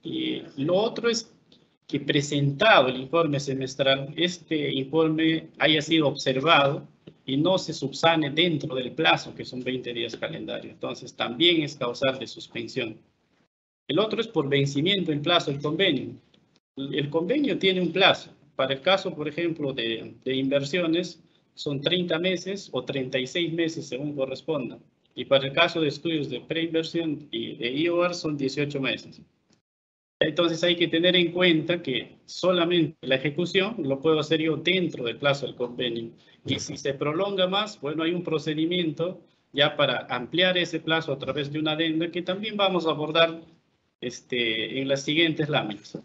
Speaker 4: Y lo otro es que presentado el informe semestral, este informe haya sido observado y no se subsane dentro del plazo, que son 20 días calendario. Entonces, también es causal de suspensión. El otro es por vencimiento en plazo del convenio. El convenio tiene un plazo. Para el caso, por ejemplo, de, de inversiones, son 30 meses o 36 meses según corresponda. Y para el caso de estudios de preinversión y de IOR son 18 meses. Entonces hay que tener en cuenta que solamente la ejecución lo puedo hacer yo dentro del plazo del convenio. Y si se prolonga más, bueno, hay un procedimiento ya para ampliar ese plazo a través de una adenda que también vamos a abordar este, en las siguientes láminas.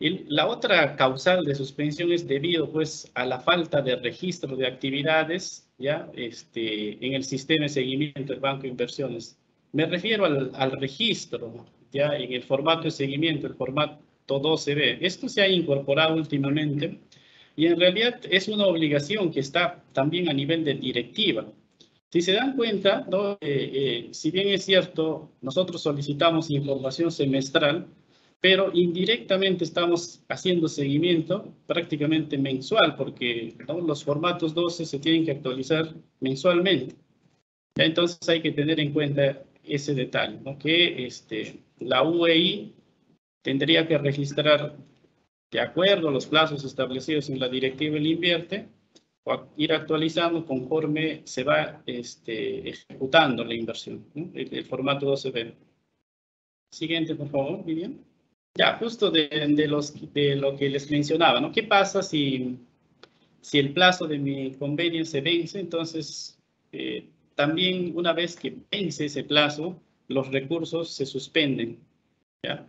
Speaker 4: Y la otra causal de suspensión es debido pues a la falta de registro de actividades ya este, en el sistema de seguimiento del Banco de Inversiones. Me refiero al, al registro ya en el formato de seguimiento, el formato 12B. Esto se ha incorporado últimamente y en realidad es una obligación que está también a nivel de directiva. Si se dan cuenta, ¿no? Eh, eh, si bien es cierto, nosotros solicitamos información semestral, pero indirectamente estamos haciendo seguimiento prácticamente mensual, porque los formatos 12 se tienen que actualizar mensualmente. ¿Ya? Entonces hay que tener en cuenta ese detalle, ¿no? que este, la UEI tendría que registrar de acuerdo a los plazos establecidos en la directiva del invierte, o ir actualizando conforme se va este, ejecutando la inversión, el, formato 12B. Siguiente, por favor, Vivian. Ya, justo de, los, de lo que les mencionaba, ¿no? ¿Qué pasa si, si el plazo de mi convenio se vence? Entonces, eh, también una vez que vence ese plazo, los recursos se suspenden. ¿ya?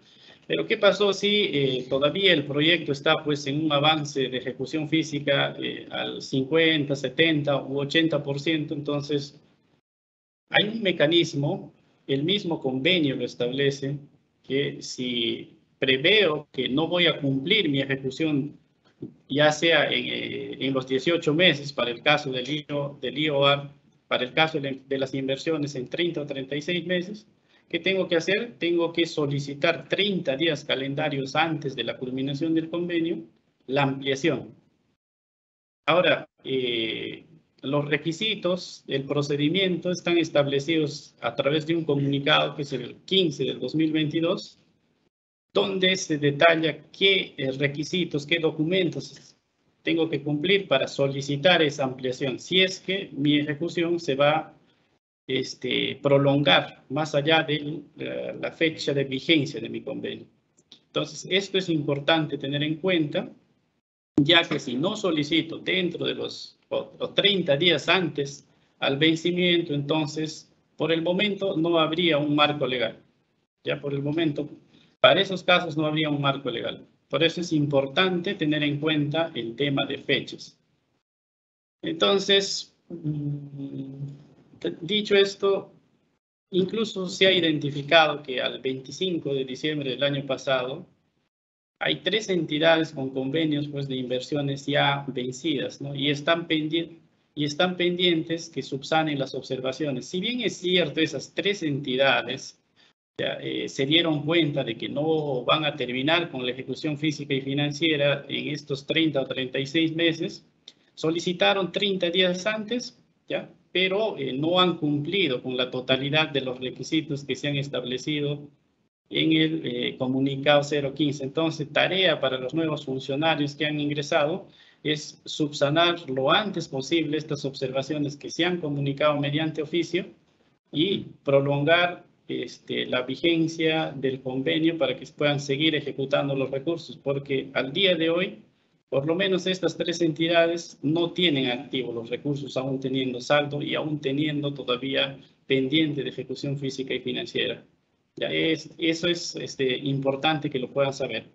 Speaker 4: Pero ¿qué pasó si eh, todavía el proyecto está pues en un avance de ejecución física eh, al 50, 70 u 80%? Entonces, hay un mecanismo, el mismo convenio lo establece, que si preveo que no voy a cumplir mi ejecución, ya sea en, eh, los 18 meses para el caso del, IO, del IOR, para el caso de las inversiones en 30 o 36 meses, ¿Qué tengo que hacer? Tengo que solicitar 30 días calendarios antes de la culminación del convenio la ampliación. Ahora, eh, los requisitos, el procedimiento están establecidos a través de un comunicado que es el 15 del 2022, donde se detalla qué eh, requisitos, qué documentos tengo que cumplir para solicitar esa ampliación, si es que mi ejecución se va este, prolongar más allá de la, fecha de vigencia de mi convenio. Entonces, esto es importante tener en cuenta, ya que si no solicito dentro de los 30 días antes al vencimiento, entonces, por el momento no habría un marco legal. Ya por el momento, para esos casos no habría un marco legal. Por eso es importante tener en cuenta el tema de fechas. Entonces, mm, Dicho esto, incluso se ha identificado que al 25 de diciembre del año pasado hay tres entidades con convenios pues, de inversiones ya vencidas ¿no? y, están y están pendientes que subsanen las observaciones. Si bien es cierto, esas tres entidades eh, se dieron cuenta de que no van a terminar con la ejecución física y financiera en estos 30 o 36 meses, solicitaron 30 días antes, ¿ya? pero eh, no han cumplido con la totalidad de los requisitos que se han establecido en el eh, comunicado 015. Entonces, tarea para los nuevos funcionarios que han ingresado es subsanar lo antes posible estas observaciones que se han comunicado mediante oficio y prolongar este, la vigencia del convenio para que puedan seguir ejecutando los recursos, porque al día de hoy por lo menos estas tres entidades no tienen activos los recursos, aún teniendo saldo y aún teniendo todavía pendiente de ejecución física y financiera. Ya es, eso es este, importante que lo puedan saber.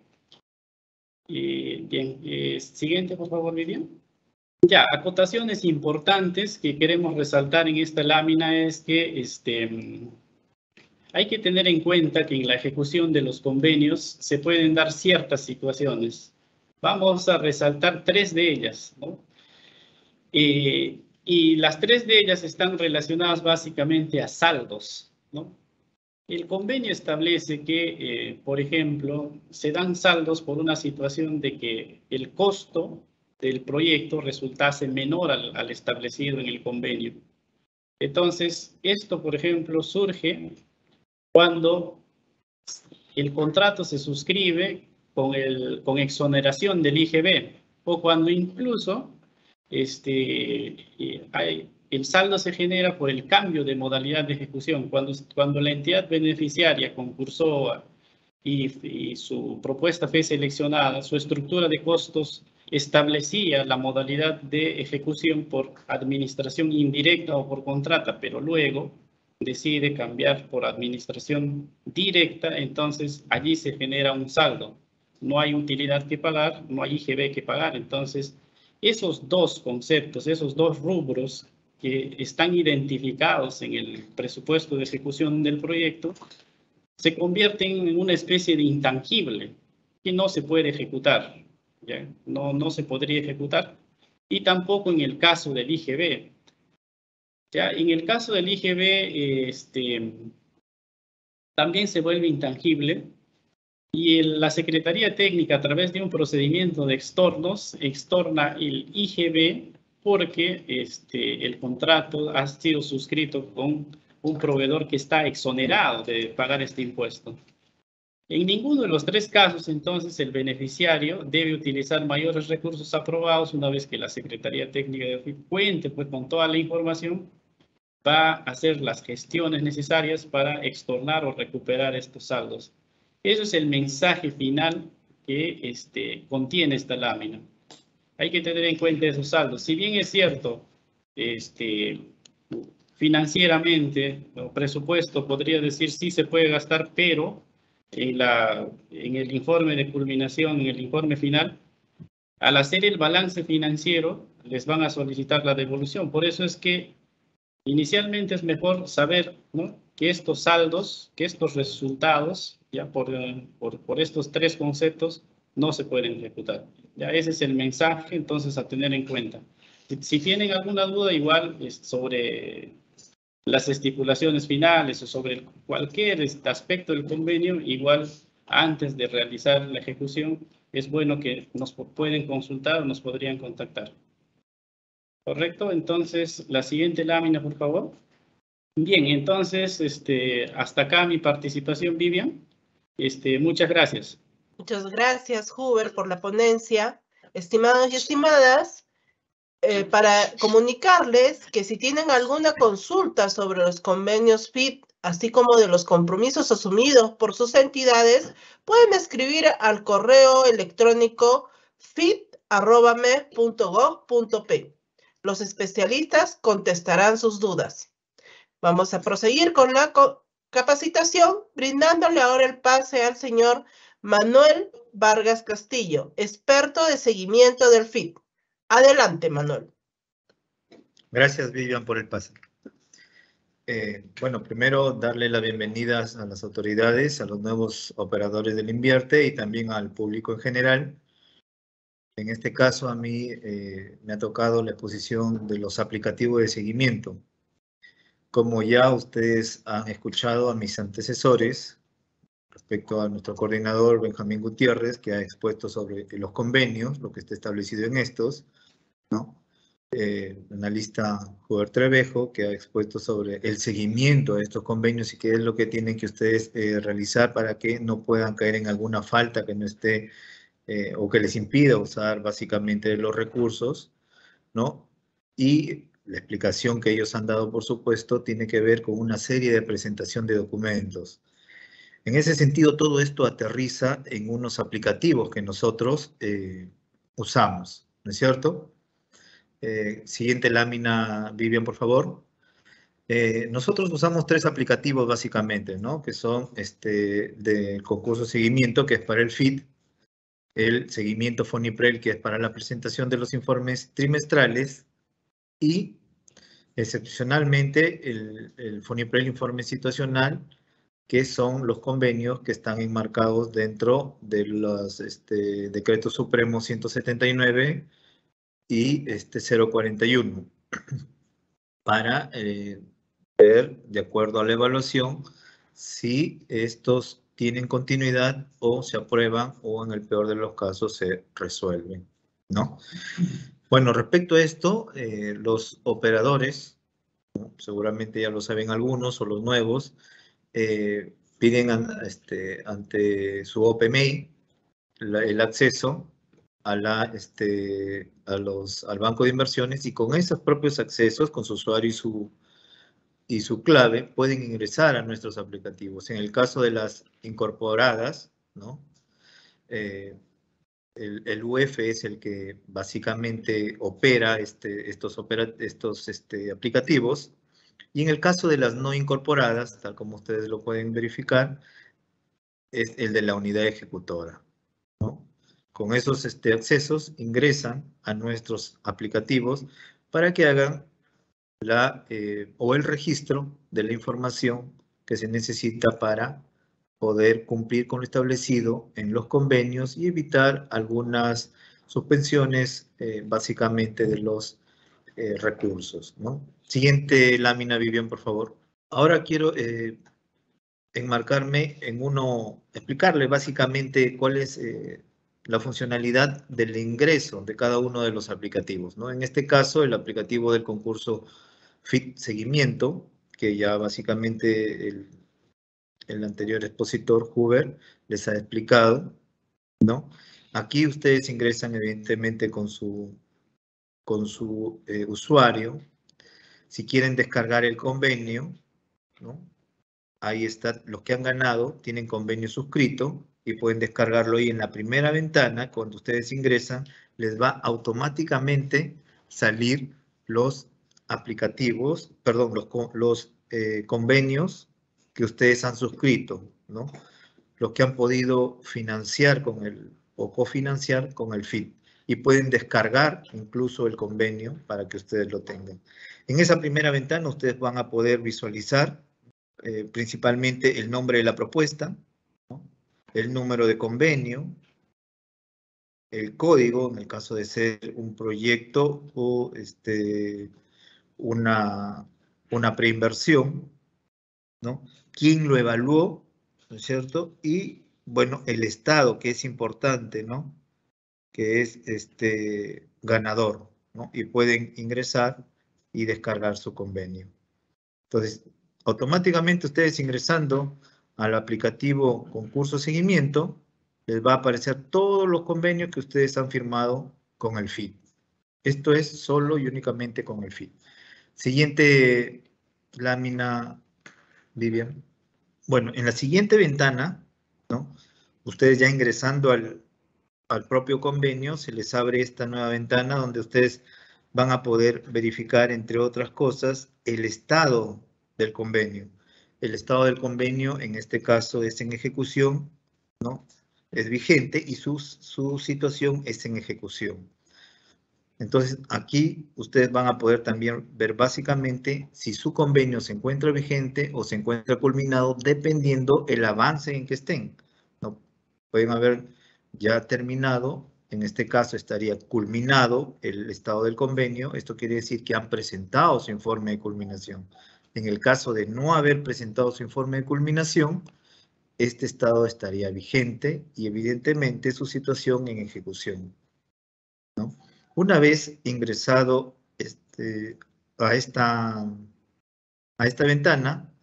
Speaker 4: Bien, eh, siguiente, por favor, Vivian. Ya, acotaciones importantes que queremos resaltar en esta lámina es que este, hay que tener en cuenta que en la ejecución de los convenios se pueden dar ciertas situaciones Vamos a resaltar tres de ellas. Eh, y las tres de ellas están relacionadas básicamente a saldos. El convenio establece que, eh, por ejemplo, se dan saldos por una situación de que el costo del proyecto resultase menor al, al establecido en el convenio. Entonces, esto, por ejemplo, surge cuando el contrato se suscribe con, el, con exoneración del IGB o cuando incluso este, eh, hay, el saldo se genera por el cambio de modalidad de ejecución. Cuando, cuando la entidad beneficiaria concursó y, y, su propuesta fue seleccionada, su estructura de costos establecía la modalidad de ejecución por administración indirecta o por contrata, pero luego decide cambiar por administración directa, entonces allí se genera un saldo no hay utilidad que pagar, no hay IGB que pagar. Entonces, esos dos conceptos, esos dos rubros que están identificados en el presupuesto de ejecución del proyecto, se convierten en una especie de intangible que no se puede ejecutar. No, no se podría ejecutar, y tampoco en el caso del IGB. ¿Ya? En el caso del IGB, este, también se vuelve intangible y la Secretaría Técnica, a través de un procedimiento de extornos, extorna el IGB porque este, el contrato ha sido suscrito con un proveedor que está exonerado de pagar este impuesto. En ninguno de los tres casos, entonces, el beneficiario debe utilizar mayores recursos aprobados una vez que la Secretaría Técnica de cuente pues, con toda la información, va a hacer las gestiones necesarias para extornar o recuperar estos saldos. Eso es el mensaje final que este, contiene esta lámina. Hay que tener en cuenta esos saldos. Si bien es cierto, este, financieramente, o presupuesto, podría decir sí se puede gastar, pero en, la, en el informe de culminación, en el informe final, al hacer el balance financiero, les van a solicitar la devolución. Por eso es que inicialmente es mejor saber ¿no? que estos saldos, que estos resultados ya por, por, por, estos tres conceptos no se pueden ejecutar. Ya ese es el mensaje entonces a tener en cuenta. Si, si tienen alguna duda igual sobre las estipulaciones finales o sobre cualquier aspecto del convenio, igual antes de realizar la ejecución, es bueno que nos pueden consultar o nos podrían contactar. ¿Correcto? Entonces, la siguiente lámina, por favor. Bien, entonces, este, hasta acá mi participación, Vivian. Este, muchas gracias.
Speaker 1: Muchas gracias, Huber, por la ponencia. Estimados y estimadas, eh, para comunicarles que si tienen alguna consulta sobre los convenios FIT, así como de los compromisos asumidos por sus entidades, pueden escribir al correo electrónico fit.gov.p. Los especialistas contestarán sus dudas. Vamos a proseguir con la capacitación, brindándole ahora el pase al señor Manuel Vargas Castillo, experto de seguimiento del FIT. Adelante, Manuel.
Speaker 5: Gracias, Vivian, por el pase. Eh, bueno, primero darle las bienvenidas a las autoridades, a los nuevos operadores del Invierte y también al público en general. En este caso, a mí eh, me ha tocado la exposición de los aplicativos de seguimiento. Como ya ustedes han escuchado a mis antecesores, respecto a nuestro coordinador Benjamín Gutiérrez, que ha expuesto sobre los convenios, lo que está establecido en estos, ¿no? Eh, analista Joder Trevejo, que ha expuesto sobre el seguimiento de estos convenios y qué es lo que tienen que ustedes eh, realizar para que no puedan caer en alguna falta que no esté eh, o que les impida usar básicamente los recursos, ¿no? Y la explicación que ellos han dado, por supuesto, tiene que ver con una serie de presentación de documentos. En ese sentido, todo esto aterriza en unos aplicativos que nosotros eh, usamos, ¿no es cierto? Eh, siguiente lámina, Vivian, por favor. Eh, nosotros usamos tres aplicativos básicamente, ¿no? Que son este, de concurso seguimiento, que es para el FIT, el seguimiento FONIPREL, que es para la presentación de los informes trimestrales, y excepcionalmente el, el FONIPREL informe situacional, que son los convenios que están enmarcados dentro de los este, decretos supremos 179 y este 041 para eh, ver, de acuerdo a la evaluación, si estos tienen continuidad o se aprueban o en el peor de los casos se resuelven, ¿no? Bueno, respecto a esto, eh, los operadores, seguramente ya lo saben algunos o los nuevos, eh, piden este, ante su OPMI el acceso a la, este, a los, al banco de inversiones y con esos propios accesos, con su usuario y su, y su clave, pueden ingresar a nuestros aplicativos. En el caso de las incorporadas, ¿no? Eh, el, el, UF es el que básicamente opera este, estos, opera, estos este, aplicativos y en el caso de las no incorporadas, tal como ustedes lo pueden verificar, es el de la unidad ejecutora. ¿no? Con esos este, accesos ingresan a nuestros aplicativos para que hagan la, eh, o el registro de la información que se necesita para poder cumplir con lo establecido en los convenios y evitar algunas suspensiones eh, básicamente de los eh, recursos. ¿no? Siguiente lámina, Vivian, por favor. Ahora quiero enmarcarme en uno, explicarle básicamente cuál es la funcionalidad del ingreso de cada uno de los aplicativos. ¿no? En este caso, el aplicativo del concurso FIT Seguimiento, que ya básicamente el, el anterior expositor, Huber, les ha explicado, ¿no? Aquí ustedes ingresan evidentemente con su, con su eh, usuario. Si quieren descargar el convenio, ¿no? Ahí está, los que han ganado tienen convenio suscrito y pueden descargarlo ahí en la primera ventana. Cuando ustedes ingresan, les va automáticamente salir los aplicativos, perdón, los, los eh, convenios que ustedes han suscrito, ¿no? Los que han podido financiar con el, o cofinanciar con el FIT. Y pueden descargar incluso el convenio para que ustedes lo tengan. En esa primera ventana ustedes van a poder visualizar eh, principalmente el nombre de la propuesta, el número de convenio, el código, en el caso de ser un proyecto o este, una, una preinversión, ¿no? quién lo evaluó, ¿no es cierto? Y, bueno, el Estado, que es importante, ¿no? Que es este ganador, ¿no? Y pueden ingresar y descargar su convenio. Entonces, automáticamente ustedes ingresando al aplicativo concurso seguimiento, les va a aparecer todos los convenios que ustedes han firmado con el FIT. Esto es solo y únicamente con el FIT. Siguiente lámina, Vivian. Bueno, en la siguiente ventana, ¿no? Ustedes ya ingresando al, al propio convenio, se les abre esta nueva ventana donde ustedes van a poder verificar, entre otras cosas, el estado del convenio. El estado del convenio, en este caso, es en ejecución, ¿no? Es vigente y su, su situación es en ejecución. Entonces, aquí ustedes van a poder también ver básicamente si su convenio se encuentra vigente o se encuentra culminado dependiendo el avance en que estén. Pueden haber ya terminado, en este caso estaría culminado el estado del convenio, esto quiere decir que han presentado su informe de culminación. En el caso de no haber presentado su informe de culminación, este estado estaría vigente y evidentemente su situación en ejecución. Una vez ingresado este, a, esta, ventana,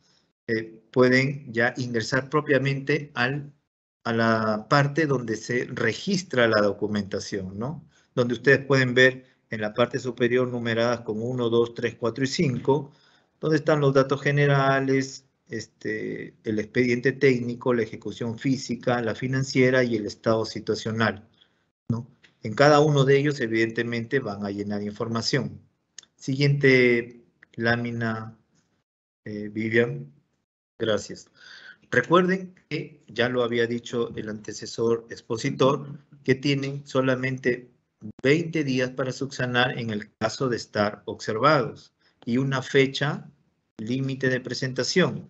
Speaker 5: eh, pueden ya ingresar propiamente a la parte donde se registra la documentación, ¿no? Donde ustedes pueden ver en la parte superior numeradas como 1, 2, 3, 4 y 5, donde están los datos generales, este, el expediente técnico, la ejecución física, la financiera y el estado situacional. En cada uno de ellos, evidentemente, van a llenar información. Siguiente lámina, eh, Vivian. Gracias. Recuerden que, ya lo había dicho el antecesor expositor, que tienen solamente 20 días para subsanar en el caso de estar observados y una fecha límite de presentación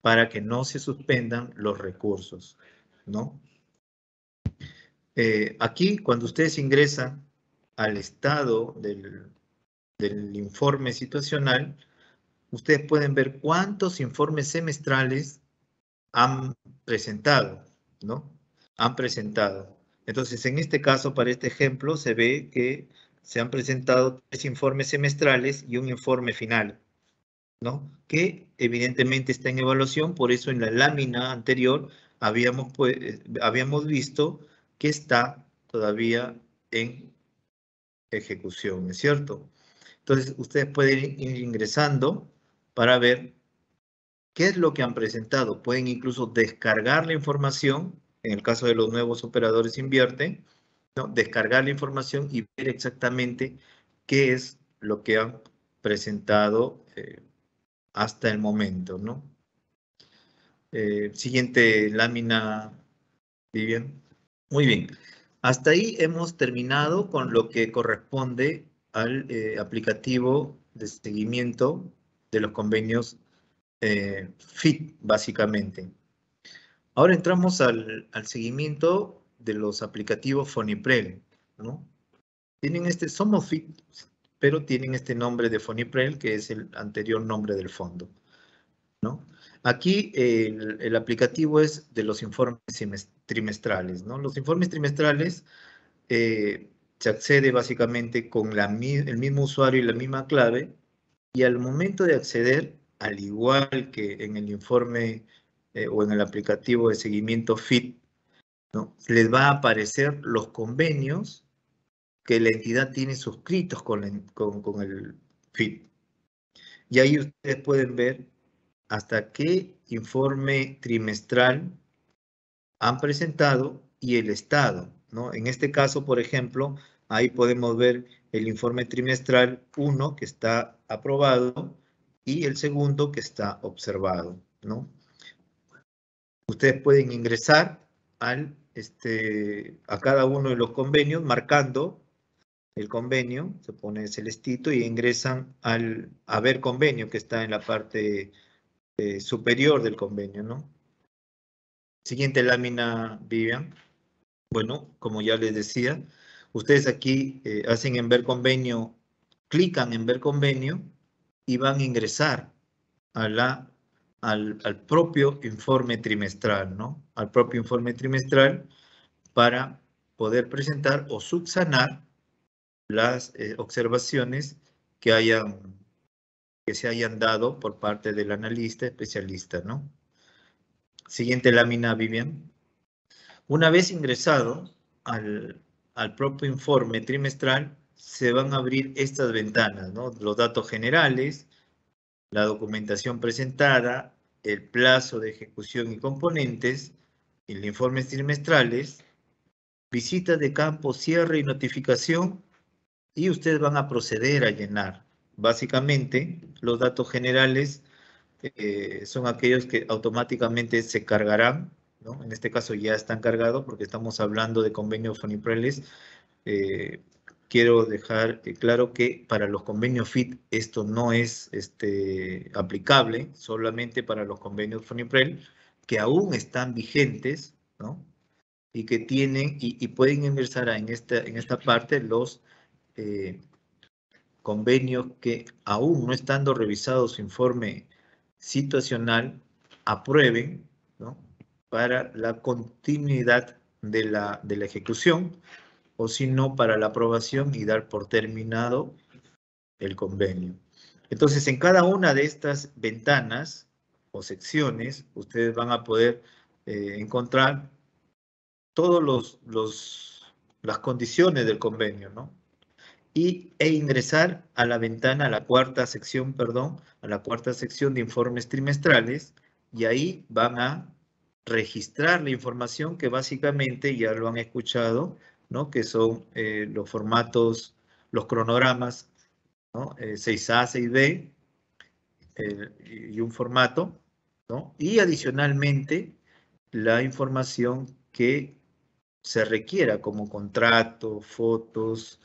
Speaker 5: para que no se suspendan los recursos, ¿no? Eh, aquí, cuando ustedes ingresan al estado del, informe situacional, ustedes pueden ver cuántos informes semestrales han presentado, ¿no? Han presentado. Entonces, en este caso, para este ejemplo, se ve que se han presentado tres informes semestrales y un informe final, ¿no? Que evidentemente está en evaluación, por eso en la lámina anterior habíamos, pues, eh, habíamos visto que está todavía en ejecución, ¿es cierto? Entonces, ustedes pueden ir ingresando para ver qué es lo que han presentado. Pueden incluso descargar la información, en el caso de los nuevos operadores invierte, ¿no? descargar la información y ver exactamente qué es lo que han presentado eh, hasta el momento, ¿no? Eh, siguiente lámina, Vivian. Muy bien. Hasta ahí hemos terminado con lo que corresponde al eh, aplicativo de seguimiento de los convenios eh, FIT, básicamente. Ahora entramos al, al, seguimiento de los aplicativos Foniprel, ¿no? Tienen este, somos FIT, pero tienen este nombre de Foniprel, que es el anterior nombre del fondo, ¿no? Aquí el, aplicativo es de los informes trimestrales, ¿no? Los informes trimestrales eh, se accede básicamente con el mismo usuario y la misma clave, y al momento de acceder, al igual que en el informe eh, o en el aplicativo de seguimiento FIT, ¿no? les va a aparecer los convenios que la entidad tiene suscritos con el FIT. Y ahí ustedes pueden ver hasta qué informe trimestral han presentado y el estado. ¿no? En este caso, por ejemplo, ahí podemos ver el informe trimestral 1 que está aprobado y el segundo que está observado. ¿no? Ustedes pueden ingresar al, este, a cada uno de los convenios marcando el convenio, se pone celestito y ingresan al a ver convenio que está en la parte eh, superior del convenio, ¿no? Siguiente lámina, Vivian. Bueno, como ya les decía, ustedes aquí eh, hacen en ver convenio, clican en ver convenio y van a ingresar a la, al, al propio informe trimestral, ¿no? Al propio informe trimestral para poder presentar o subsanar las eh, observaciones que hayan que se hayan dado por parte del analista especialista, ¿no? Siguiente lámina, Vivian. Una vez ingresado al, al propio informe trimestral, se van a abrir estas ventanas, ¿no? Los datos generales, la documentación presentada, el plazo de ejecución y componentes, el informe trimestrales, visitas de campo, cierre y notificación, y ustedes van a proceder a llenar. Básicamente, los datos generales eh, son aquellos que automáticamente se cargarán, ¿no? En este caso ya están cargados porque estamos hablando de convenios Fonipreles. Eh, quiero dejar claro que para los convenios FIT esto no es este, aplicable, solamente para los convenios Foniprel que aún están vigentes, ¿no? Y que tienen y, pueden ingresar en esta, en esta parte los eh, convenios que aún no estando revisado su informe situacional, aprueben ¿no? para la continuidad de la, de la ejecución o si no para la aprobación y dar por terminado el convenio. Entonces, en cada una de estas ventanas o secciones, ustedes van a poder eh, encontrar todas los, los, las condiciones del convenio, ¿no? Y, e ingresar a la ventana, a la cuarta sección, perdón, a la cuarta sección de informes trimestrales y ahí van a registrar la información que básicamente ya lo han escuchado, ¿no? Que son eh, los formatos, los cronogramas, ¿no? 6A, eh, 6B y un formato, ¿no? Y adicionalmente la información que se requiera como contrato, fotos,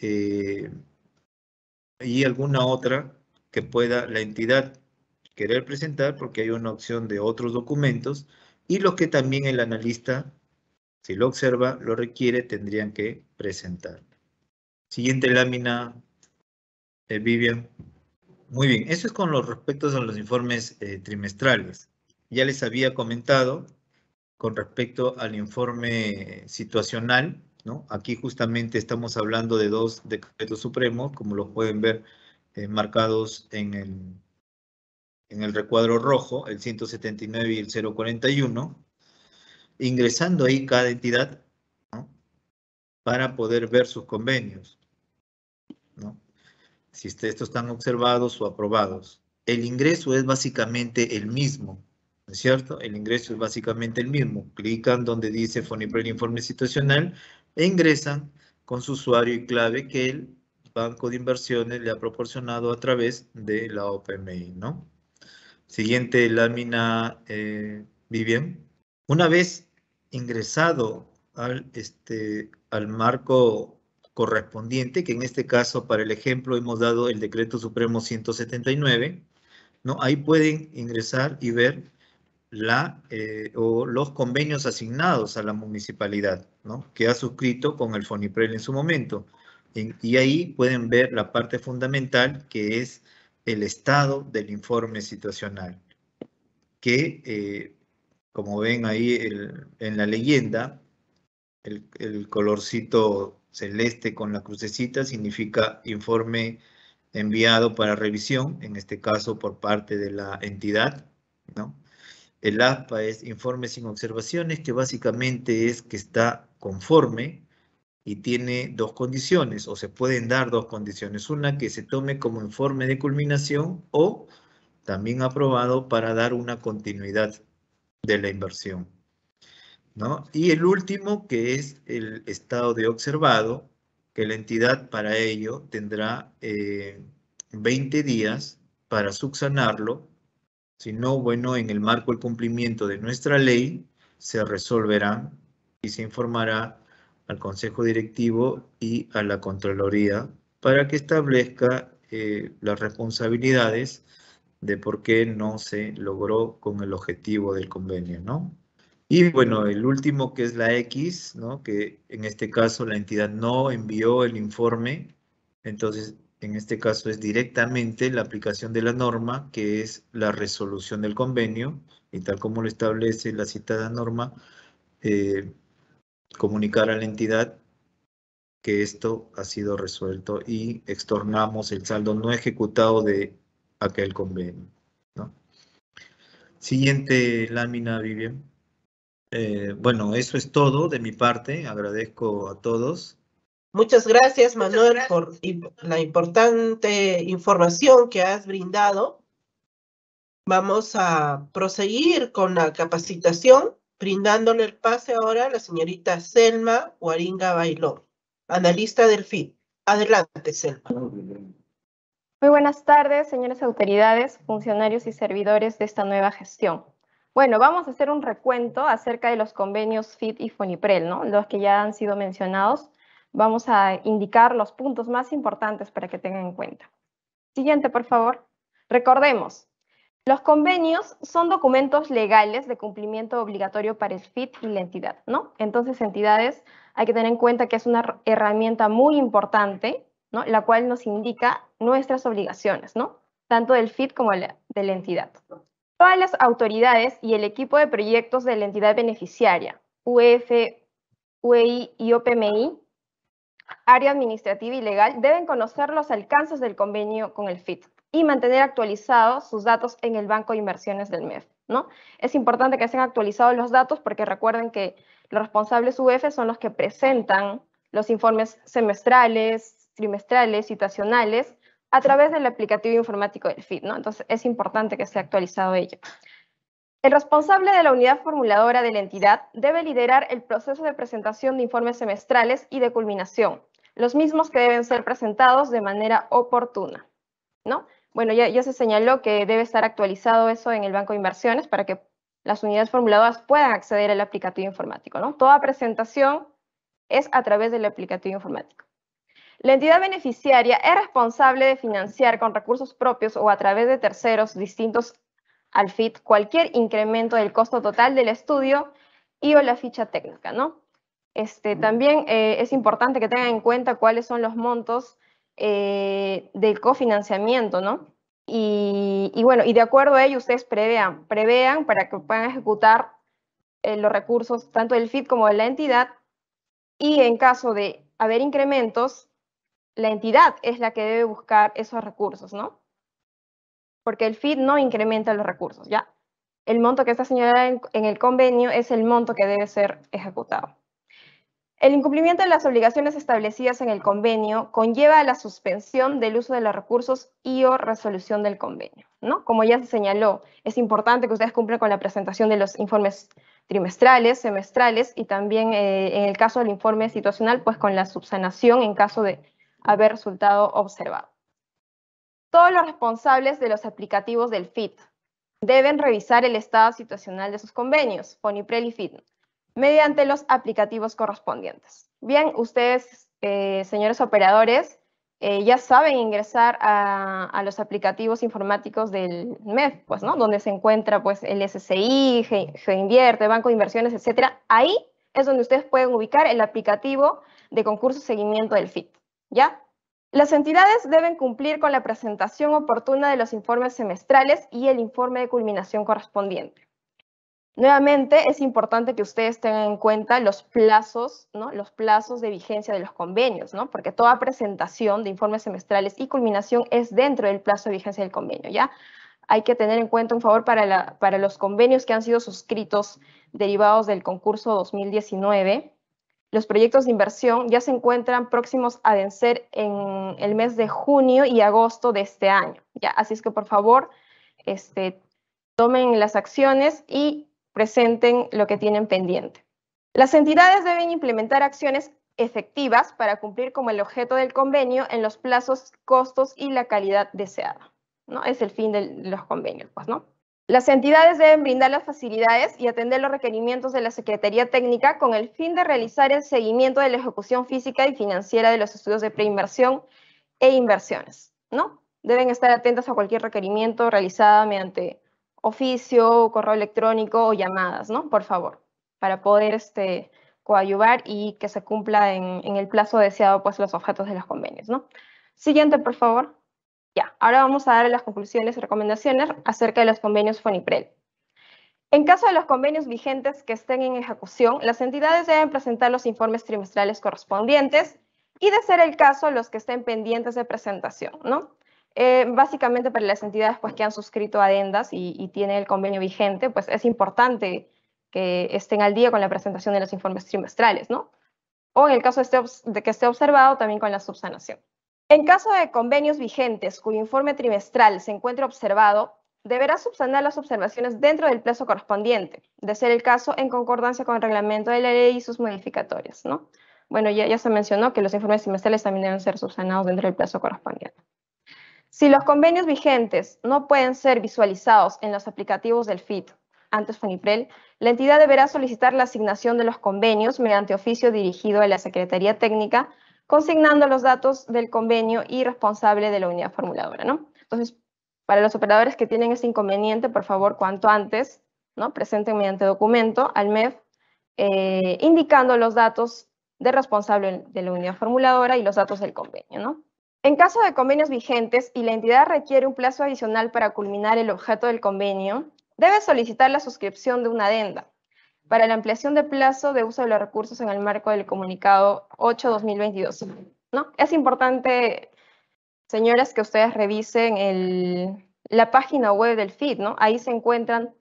Speaker 5: eh, y alguna otra que pueda la entidad querer presentar porque hay una opción de otros documentos y los que también el analista, si lo observa, lo requiere, tendrían que presentar. Siguiente lámina, eh, Vivian. Muy bien, eso es con los respectos a los informes eh, trimestrales. Ya les había comentado con respecto al informe situacional, Aquí justamente estamos hablando de dos decretos supremos, como los pueden ver eh, marcados en el, en el recuadro rojo, el 179 y el 041, ingresando ahí cada entidad para poder ver sus convenios. Si estos están observados o aprobados. El ingreso es básicamente el mismo, ¿no es cierto? El ingreso es básicamente el mismo. Clican donde dice Foniprel Informe Situacional e ingresan con su usuario y clave que el banco de inversiones le ha proporcionado a través de la OPMI, ¿no? Siguiente lámina, eh, Vivian. Una vez ingresado al, este, al marco correspondiente, que en este caso, para el ejemplo, hemos dado el Decreto Supremo 179, ¿no? Ahí pueden ingresar y ver la, eh, o los convenios asignados a la municipalidad, ¿no? Que ha suscrito con el FONIPREL en su momento. y ahí pueden ver la parte fundamental, que es el estado del informe situacional, que, eh, como ven ahí en la leyenda, el, el colorcito celeste con la crucecita significa informe enviado para revisión, en este caso por parte de la entidad, ¿no? El ASPA es informe sin observaciones, que básicamente es que está conforme y tiene dos condiciones, o se pueden dar dos condiciones. Una, que se tome como informe de culminación o también aprobado para dar una continuidad de la inversión. ¿no? Y el último, que es el estado de observado, que la entidad para ello tendrá 20 eh, días para subsanarlo. Si no, bueno, en el marco del cumplimiento de nuestra ley, se resolverán y se informará al Consejo Directivo y a la Contraloría para que establezca eh, las responsabilidades de por qué no se logró con el objetivo del convenio, ¿no? Y bueno, el último que es la X, ¿no? que en este caso la entidad no envió el informe, entonces en este caso es directamente la aplicación de la norma, que es la resolución del convenio, y tal como lo establece la citada norma, eh, comunicar a la entidad que esto ha sido resuelto y extornamos el saldo no ejecutado de aquel convenio. Siguiente lámina, Vivian. Eh, bueno, eso es todo de mi parte. Agradezco a todos.
Speaker 1: Muchas gracias, Manuel, por la importante información que has brindado. Vamos a proseguir con la capacitación, brindándole el pase ahora a la señorita Selma Huaringa Bailón, analista del FID. Adelante, Selma.
Speaker 6: Muy buenas tardes, señores autoridades, funcionarios y servidores de esta nueva gestión. Bueno, vamos a hacer un recuento acerca de los convenios FIT y FONIPREL, ¿no? Los que ya han sido mencionados. Vamos a indicar los puntos más importantes para que tengan en cuenta. Siguiente, por favor. Recordemos, los convenios son documentos legales de cumplimiento obligatorio para el FIT y la entidad, ¿no? Entonces, entidades, hay que tener en cuenta que es una herramienta muy importante, ¿no? La cual nos indica nuestras obligaciones, ¿no? Tanto del FIT como de la entidad. Todas las autoridades y el equipo de proyectos de la entidad beneficiaria, UEF, UEI y OPMI, área administrativa y legal, deben conocer los alcances del convenio con el FIT y mantener actualizados sus datos en el Banco de Inversiones del MEF. ¿no? Es importante que estén actualizados los datos porque recuerden que los responsables UEF son los que presentan los informes semestrales, trimestrales, situacionales a través del aplicativo informático del FIT, ¿no? Entonces es importante que esté actualizado ello. El responsable de la unidad formuladora de la entidad debe liderar el proceso de presentación de informes semestrales y de culminación, los mismos que deben ser presentados de manera oportuna, ¿no? Bueno, ya, ya se señaló que debe estar actualizado eso en el banco de inversiones para que las unidades formuladoras puedan acceder al aplicativo informático, ¿no? Toda presentación es a través del aplicativo informático. La entidad beneficiaria es responsable de financiar con recursos propios o a través de terceros distintos al FIT cualquier incremento del costo total del estudio y o la ficha técnica, ¿no? Este, también eh, es importante que tengan en cuenta cuáles son los montos eh, del cofinanciamiento, ¿no? Y, bueno, y de acuerdo a ello ustedes prevean, prevean para que puedan ejecutar eh, los recursos tanto del FIT como de la entidad y en caso de haber incrementos, la entidad es la que debe buscar esos recursos, ¿no? Porque el FID no incrementa los recursos, ¿ya? El monto que está señalado en, el convenio es el monto que debe ser ejecutado. El incumplimiento de las obligaciones establecidas en el convenio conlleva la suspensión del uso de los recursos y o resolución del convenio. ¿no? Como ya se señaló, es importante que ustedes cumplan con la presentación de los informes trimestrales, semestrales y también eh, en el caso del informe situacional, pues con la subsanación en caso de haber resultado observado. Todos los responsables de los aplicativos del FIT deben revisar el estado situacional de sus convenios, FONIPREL y FIT. mediante los aplicativos correspondientes. Bien, ustedes, eh, señores operadores, eh, ya saben ingresar a, los aplicativos informáticos del MEF, pues, ¿no? Donde se encuentra, pues, el SCI, Invierte, Banco de Inversiones, etcétera. Ahí es donde ustedes pueden ubicar el aplicativo de concurso seguimiento del FIT, ¿ya? Las entidades deben cumplir con la presentación oportuna de los informes semestrales y el informe de culminación correspondiente. Nuevamente, es importante que ustedes tengan en cuenta los plazos. Los plazos de vigencia de los convenios, ¿no? Porque toda presentación de informes semestrales y culminación es dentro del plazo de vigencia del convenio, ¿ya? Hay que tener en cuenta un favor para, para los convenios que han sido suscritos derivados del concurso 2019. Los proyectos de inversión ya se encuentran próximos a vencer en el mes de junio y agosto de este año. Así es que, por favor, este, tomen las acciones y presenten lo que tienen pendiente. Las entidades deben implementar acciones efectivas para cumplir con el objeto del convenio en los plazos, costos y la calidad deseada. ¿no? Es el fin de los convenios, pues, ¿no? Las entidades deben brindar las facilidades y atender los requerimientos de la Secretaría Técnica con el fin de realizar el seguimiento de la ejecución física y financiera de los estudios de preinversión e inversiones, ¿no? Deben estar atentas a cualquier requerimiento realizado mediante oficio, correo electrónico o llamadas, ¿no? Por favor, para poder este, coadyuvar y que se cumpla en, el plazo deseado pues los objetos de los convenios, ¿no? Siguiente, por favor. Ahora vamos a dar las conclusiones y recomendaciones acerca de los convenios FONIPREL. En caso de los convenios vigentes que estén en ejecución, las entidades deben presentar los informes trimestrales correspondientes y, de ser el caso, los que estén pendientes de presentación. Eh, básicamente para las entidades pues, que han suscrito adendas y, y tienen el convenio vigente, pues es importante que estén al día con la presentación de los informes trimestrales, ¿no? O en el caso de, de que esté observado, también con la subsanación. En caso de convenios vigentes cuyo informe trimestral se encuentre observado, deberá subsanar las observaciones dentro del plazo correspondiente, de ser el caso en concordancia con el reglamento de la ley y sus modificatorias, ¿no? Bueno, ya, se mencionó que los informes trimestrales también deben ser subsanados dentro del plazo correspondiente. Si los convenios vigentes no pueden ser visualizados en los aplicativos del FIT, antes FONIPREL, la entidad deberá solicitar la asignación de los convenios mediante oficio dirigido a la Secretaría Técnica, consignando los datos del convenio y responsable de la unidad formuladora, ¿no? Entonces, para los operadores que tienen ese inconveniente, por favor, cuanto antes, ¿no? Presenten mediante documento al MEF, eh, indicando los datos del responsable de la unidad formuladora y los datos del convenio, ¿no? En caso de convenios vigentes y la entidad requiere un plazo adicional para culminar el objeto del convenio, debe solicitar la suscripción de una adenda para la ampliación de plazo de uso de los recursos en el marco del comunicado 8-2022. ¿no? Es importante, señoras, que ustedes revisen la página web del FIT. ¿no? Ahí se encuentran,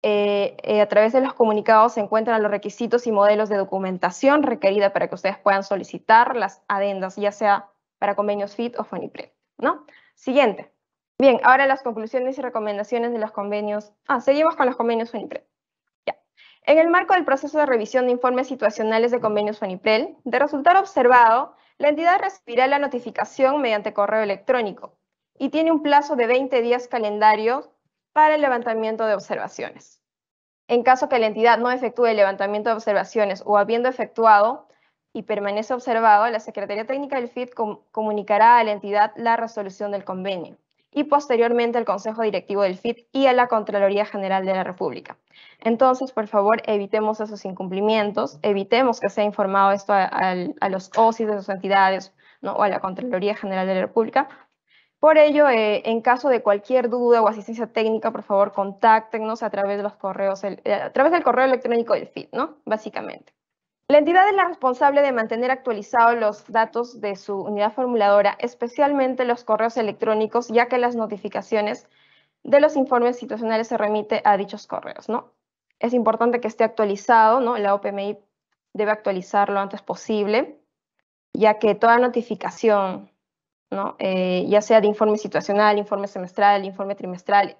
Speaker 6: eh, eh, a través de los comunicados, se encuentran los requisitos y modelos de documentación requerida para que ustedes puedan solicitar las adendas, ya sea para convenios FIT o FONIPRED, ¿no? Siguiente. Bien, ahora las conclusiones y recomendaciones de los convenios. Ah, seguimos con los convenios FONIPRED. En el marco del proceso de revisión de informes situacionales de convenios FONIPRED, de resultar observado, la entidad recibirá la notificación mediante correo electrónico y tiene un plazo de 20 días calendario para el levantamiento de observaciones. En caso que la entidad no efectúe el levantamiento de observaciones o habiendo efectuado, y permanece observado, la Secretaría Técnica del FIT comunicará a la entidad la resolución del convenio y posteriormente al Consejo Directivo del FIT y a la Contraloría General de la República. Entonces, por favor, evitemos esos incumplimientos, evitemos que sea informado esto a, los OSIS de sus entidades ¿no? o a la Contraloría General de la República. Por ello, eh, en caso de cualquier duda o asistencia técnica, por favor, contáctenos a través de los correos, a través del correo electrónico del FIT, ¿no? Básicamente. La entidad es la responsable de mantener actualizados los datos de su unidad formuladora, especialmente los correos electrónicos, ya que las notificaciones de los informes situacionales se remite a dichos correos, ¿no? Es importante que esté actualizado, ¿no? La OPMI debe actualizarlo lo antes posible, ya que toda notificación, ¿no? Eh, ya sea de informe situacional, informe semestral, informe trimestral,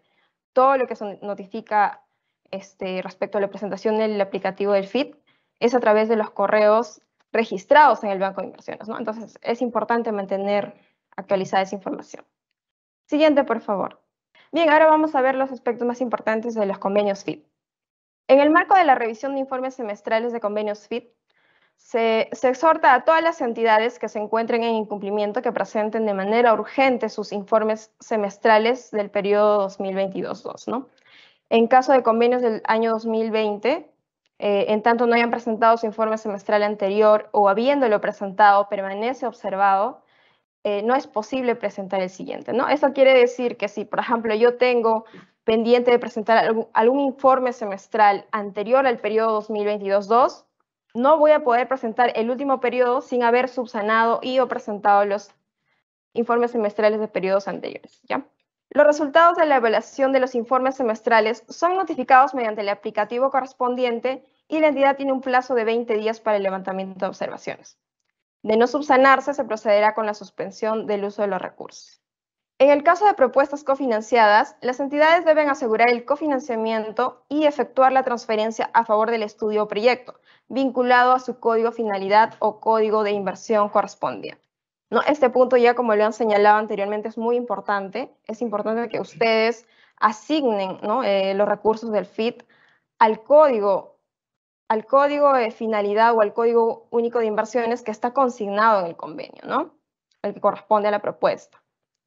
Speaker 6: todo lo que se notifica este, respecto a la presentación del aplicativo del FIT, es a través de los correos registrados en el banco de inversiones, ¿no? Entonces, es importante mantener actualizada esa información. Siguiente, por favor. Bien, ahora vamos a ver los aspectos más importantes de los convenios FIT. En el marco de la revisión de informes semestrales de convenios FIT, se, exhorta a todas las entidades que se encuentren en incumplimiento que presenten de manera urgente sus informes semestrales del periodo 2022-2, ¿no? En caso de convenios del año 2020, eh, en tanto no hayan presentado su informe semestral anterior o habiéndolo presentado permanece observado, eh, no es posible presentar el siguiente, ¿no? Eso quiere decir que si, por ejemplo, yo tengo pendiente de presentar algún, informe semestral anterior al periodo 2022-2, no voy a poder presentar el último periodo sin haber subsanado y o presentado los informes semestrales de periodos anteriores, ¿ya? Los resultados de la evaluación de los informes semestrales son notificados mediante el aplicativo correspondiente y la entidad tiene un plazo de 20 días para el levantamiento de observaciones. De no subsanarse, se procederá con la suspensión del uso de los recursos. En el caso de propuestas cofinanciadas, las entidades deben asegurar el cofinanciamiento y efectuar la transferencia a favor del estudio o proyecto, vinculado a su código finalidad o código de inversión correspondiente. ¿No? Este punto ya como lo han señalado anteriormente es muy importante. Es importante que ustedes asignen eh, los recursos del FIT al código, al código de finalidad o al código único de inversiones que está consignado en el convenio, ¿no? El que corresponde a la propuesta.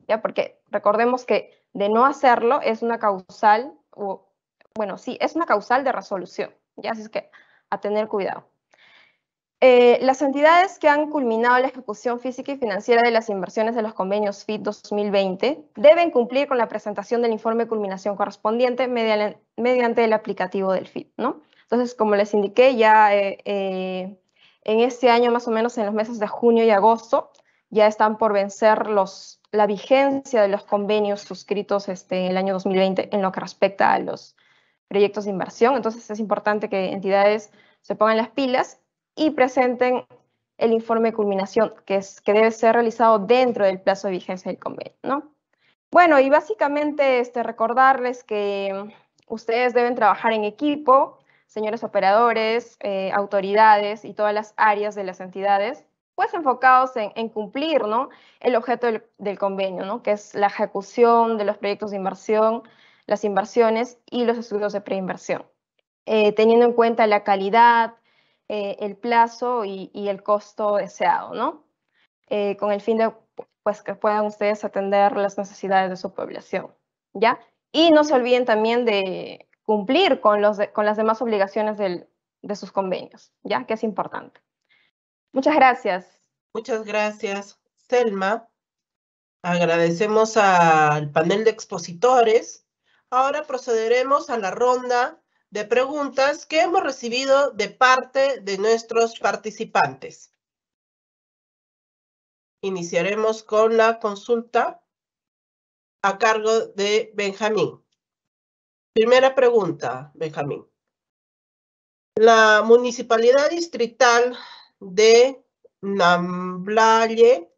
Speaker 6: ¿Ya? Porque recordemos que de no hacerlo es una causal, o, bueno, sí, es una causal de resolución. ¿ya? Así es que a tener cuidado. Eh, las entidades que han culminado la ejecución física y financiera de las inversiones de los convenios FIT 2020 deben cumplir con la presentación del informe de culminación correspondiente mediante, el aplicativo del FIT, ¿no? Entonces, como les indiqué, ya eh, eh, en este año, más o menos en los meses de junio y agosto, ya están por vencer la vigencia de los convenios suscritos este, el año 2020 en lo que respecta a los proyectos de inversión. Entonces, es importante que entidades se pongan las pilas y presenten el informe de culminación, que, es, que debe ser realizado dentro del plazo de vigencia del convenio, ¿no? Bueno, y básicamente este, recordarles que ustedes deben trabajar en equipo, señores operadores, eh, autoridades y todas las áreas de las entidades, pues enfocados en, cumplir ¿no? el objeto del, convenio, ¿no? que es la ejecución de los proyectos de inversión, las inversiones y los estudios de preinversión, eh, teniendo en cuenta la calidad, eh, el plazo y, el costo deseado, ¿no? Eh, con el fin de pues, que puedan ustedes atender las necesidades de su población, ¿ya? Y no se olviden también de cumplir con, los con las demás obligaciones de sus convenios, ¿ya? Que es importante. Muchas gracias.
Speaker 1: Muchas gracias, Selma. Agradecemos al panel de expositores. Ahora procederemos a la ronda de preguntas que hemos recibido de parte de nuestros participantes. Iniciaremos con la consulta a cargo de Benjamín. Primera pregunta, Benjamín. La Municipalidad Distrital de Namblaye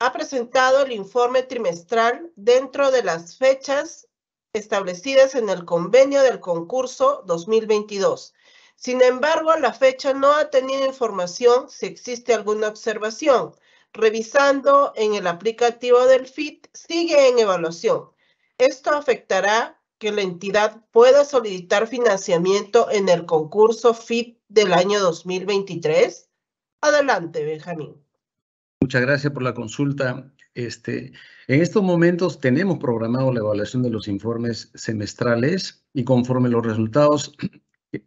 Speaker 1: ha presentado el informe trimestral dentro de las fechas establecidas en el convenio del concurso 2022. Sin embargo, a la fecha no ha tenido información si existe alguna observación. Revisando en el aplicativo del FIT, sigue en evaluación. Esto afectará que la entidad pueda solicitar financiamiento en el concurso FIT del año 2023. Adelante, Benjamín.
Speaker 3: Muchas gracias por la consulta. Este, en estos momentos tenemos programado la evaluación de los informes semestrales y conforme los resultados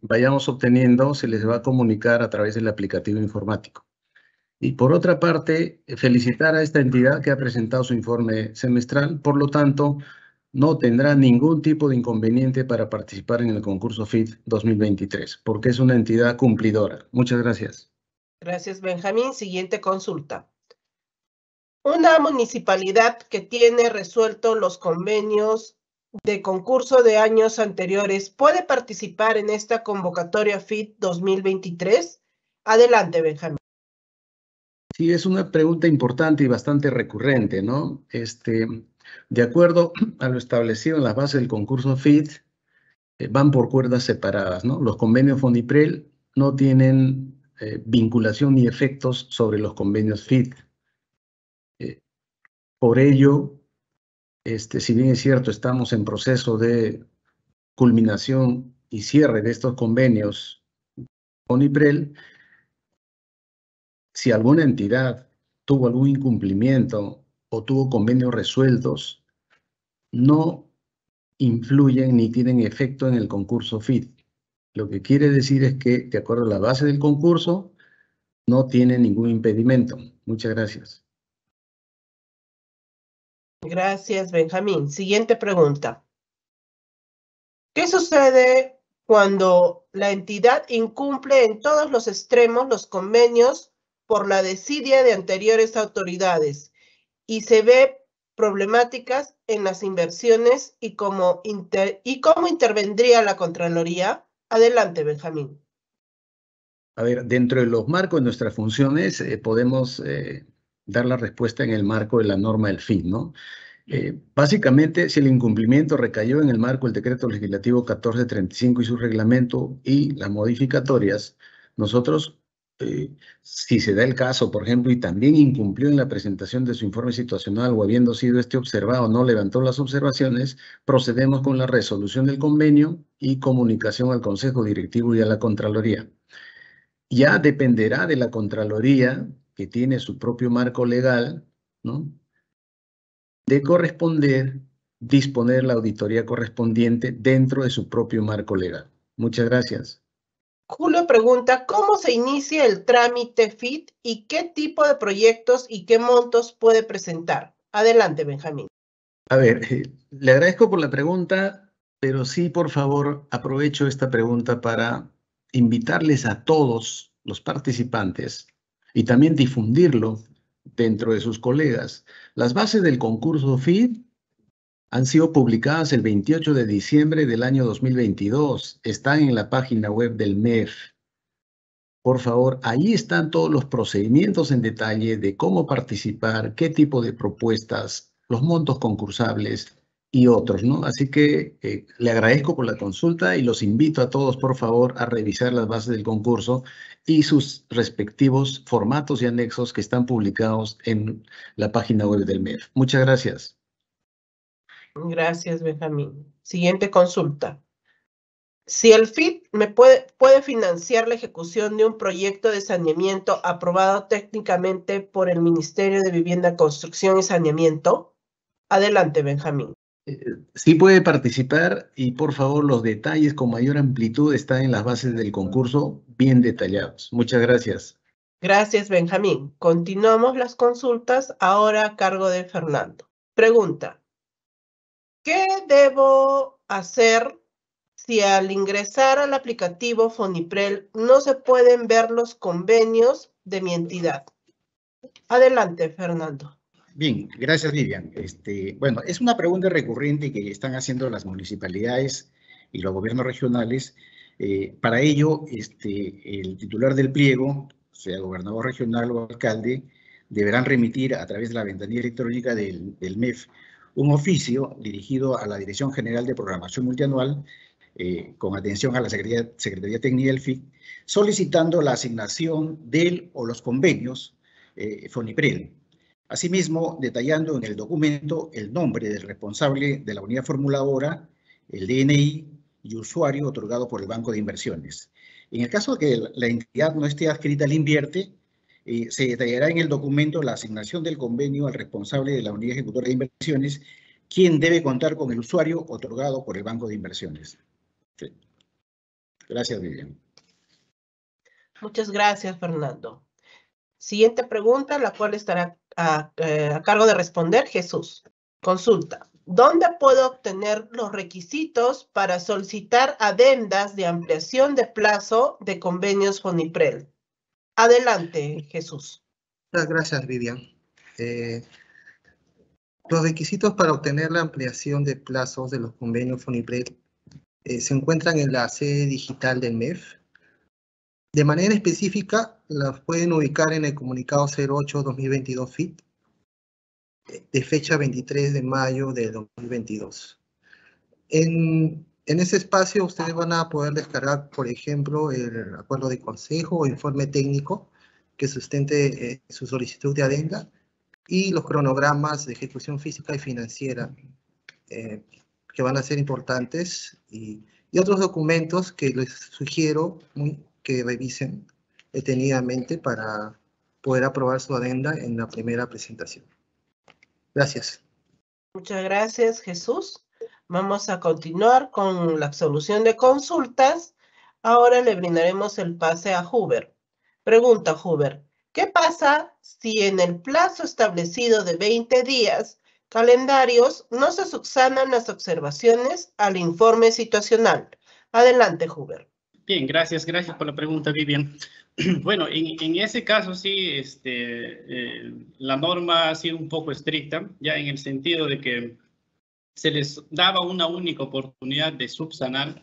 Speaker 3: vayamos obteniendo, se les va a comunicar a través del aplicativo informático. Y por otra parte, felicitar a esta entidad que ha presentado su informe semestral, por lo tanto, no tendrá ningún tipo de inconveniente para participar en el concurso FIT 2023, porque es una entidad cumplidora. Muchas gracias.
Speaker 1: Gracias, Benjamín. Siguiente consulta. Una municipalidad que tiene resuelto los convenios de concurso de años anteriores puede participar en esta convocatoria FIT 2023? Adelante, Benjamín.
Speaker 3: Sí, es una pregunta importante y bastante recurrente, ¿no? Este, de acuerdo a lo establecido en la base del concurso FIT, eh, van por cuerdas separadas, ¿no? Los convenios FONIPREL no tienen eh, vinculación ni efectos sobre los convenios FIT. Por ello, este, si bien es cierto, estamos en proceso de culminación y cierre de estos convenios con IPREL, si alguna entidad tuvo algún incumplimiento o tuvo convenios resueltos, no influyen ni tienen efecto en el concurso FIT. Lo que quiere decir es que, de acuerdo a la base del concurso, no tiene ningún impedimento. Muchas gracias.
Speaker 1: Gracias, Benjamín. Siguiente pregunta. ¿Qué sucede cuando la entidad incumple en todos los extremos los convenios por la desidia de anteriores autoridades y se ve problemáticas en las inversiones y cómo, intervendría la Contraloría? Adelante, Benjamín.
Speaker 3: A ver, dentro de los marcos de nuestras funciones eh, podemos eh, dar la respuesta en el marco de la norma del fin, ¿no? Eh, básicamente, si el incumplimiento recayó en el marco del decreto legislativo 1435 y su reglamento y las modificatorias, nosotros, eh, si se da el caso, por ejemplo, y también incumplió en la presentación de su informe situacional o habiendo sido este observado, no levantó las observaciones, procedemos con la resolución del convenio y comunicación al Consejo Directivo y a la Contraloría. Ya dependerá de la Contraloría, que tiene su propio marco legal, ¿no? de corresponder disponer la auditoría correspondiente dentro de su propio marco legal. Muchas gracias.
Speaker 1: Julio pregunta, ¿cómo se inicia el trámite FIT y qué tipo de proyectos y qué montos puede presentar? Adelante, Benjamín.
Speaker 3: A ver, eh, le agradezco por la pregunta, pero sí, por favor, aprovecho esta pregunta para invitarles a todos los participantes y también difundirlo dentro de sus colegas. Las bases del concurso FID han sido publicadas el 28 de diciembre del año 2022. Están en la página web del MEF. Por favor, ahí están todos los procedimientos en detalle de cómo participar, qué tipo de propuestas, los montos concursables, y otros, ¿no? Así que eh, le agradezco por la consulta y los invito a todos, por favor, a revisar las bases del concurso y sus respectivos formatos y anexos que están publicados en la página web del MEF. Muchas gracias.
Speaker 1: Gracias, Benjamín. Siguiente consulta. Si el FIT me puede, puede financiar la ejecución de un proyecto de saneamiento aprobado técnicamente por el Ministerio de Vivienda, Construcción y Saneamiento, adelante, Benjamín.
Speaker 3: Eh, sí puede participar y por favor los detalles con mayor amplitud están en las bases del concurso bien detallados. Muchas gracias.
Speaker 1: Gracias, Benjamín. Continuamos las consultas ahora a cargo de Fernando. Pregunta. ¿Qué debo hacer si al ingresar al aplicativo Foniprel no se pueden ver los convenios de mi entidad? Adelante, Fernando.
Speaker 7: Bien, gracias Vivian. Este, bueno, es una pregunta recurrente que están haciendo las municipalidades y los gobiernos regionales. Eh, para ello, este, el titular del pliego, sea gobernador regional o alcalde, deberán remitir a través de la ventanilla electrónica del, MEF un oficio dirigido a la Dirección General de Programación Multianual eh, con atención a la Secretaría, Secretaría, Técnica del FIC, solicitando la asignación del o los convenios eh, FONIPREL Asimismo, detallando en el documento el nombre del responsable de la unidad formuladora, el DNI y usuario otorgado por el Banco de Inversiones. En el caso de que la entidad no esté adscrita al invierte, eh, se detallará en el documento la asignación del convenio al responsable de la unidad ejecutora de inversiones, quien debe contar con el usuario otorgado por el Banco de Inversiones. Gracias, Vivian.
Speaker 1: Muchas gracias, Fernando. Siguiente pregunta, la cual estará eh, a, cargo de responder Jesús. Consulta. ¿Dónde puedo obtener los requisitos para solicitar adendas de ampliación de plazo de convenios FONIPREL? Adelante, Jesús.
Speaker 8: Gracias, Vivian. Eh, los requisitos para obtener la ampliación de plazos de los convenios FONIPREL eh, se encuentran en la sede digital del MEF, de manera específica, las pueden ubicar en el comunicado 08-2022 FIT de fecha 23 de mayo de 2022. En, en ese espacio ustedes van a poder descargar, por ejemplo, el acuerdo de consejo o informe técnico que sustente eh, su solicitud de adenda y los cronogramas de ejecución física y financiera. Eh, que van a ser importantes y, y otros documentos que les sugiero muy, que revisen detenidamente para poder aprobar su adenda en la primera presentación. Gracias.
Speaker 1: Muchas gracias, Jesús. Vamos a continuar con la absolución de consultas. Ahora le brindaremos el pase a Huber. Pregunta Huber, ¿qué pasa si en el plazo establecido de 20 días calendarios no se subsanan las observaciones al informe situacional? Adelante, Huber.
Speaker 4: Bien, gracias, gracias por la pregunta, Vivian. Bueno, en, ese caso sí, este, eh, la norma ha sido un poco estricta, ya en el sentido de que se les daba una única oportunidad de subsanar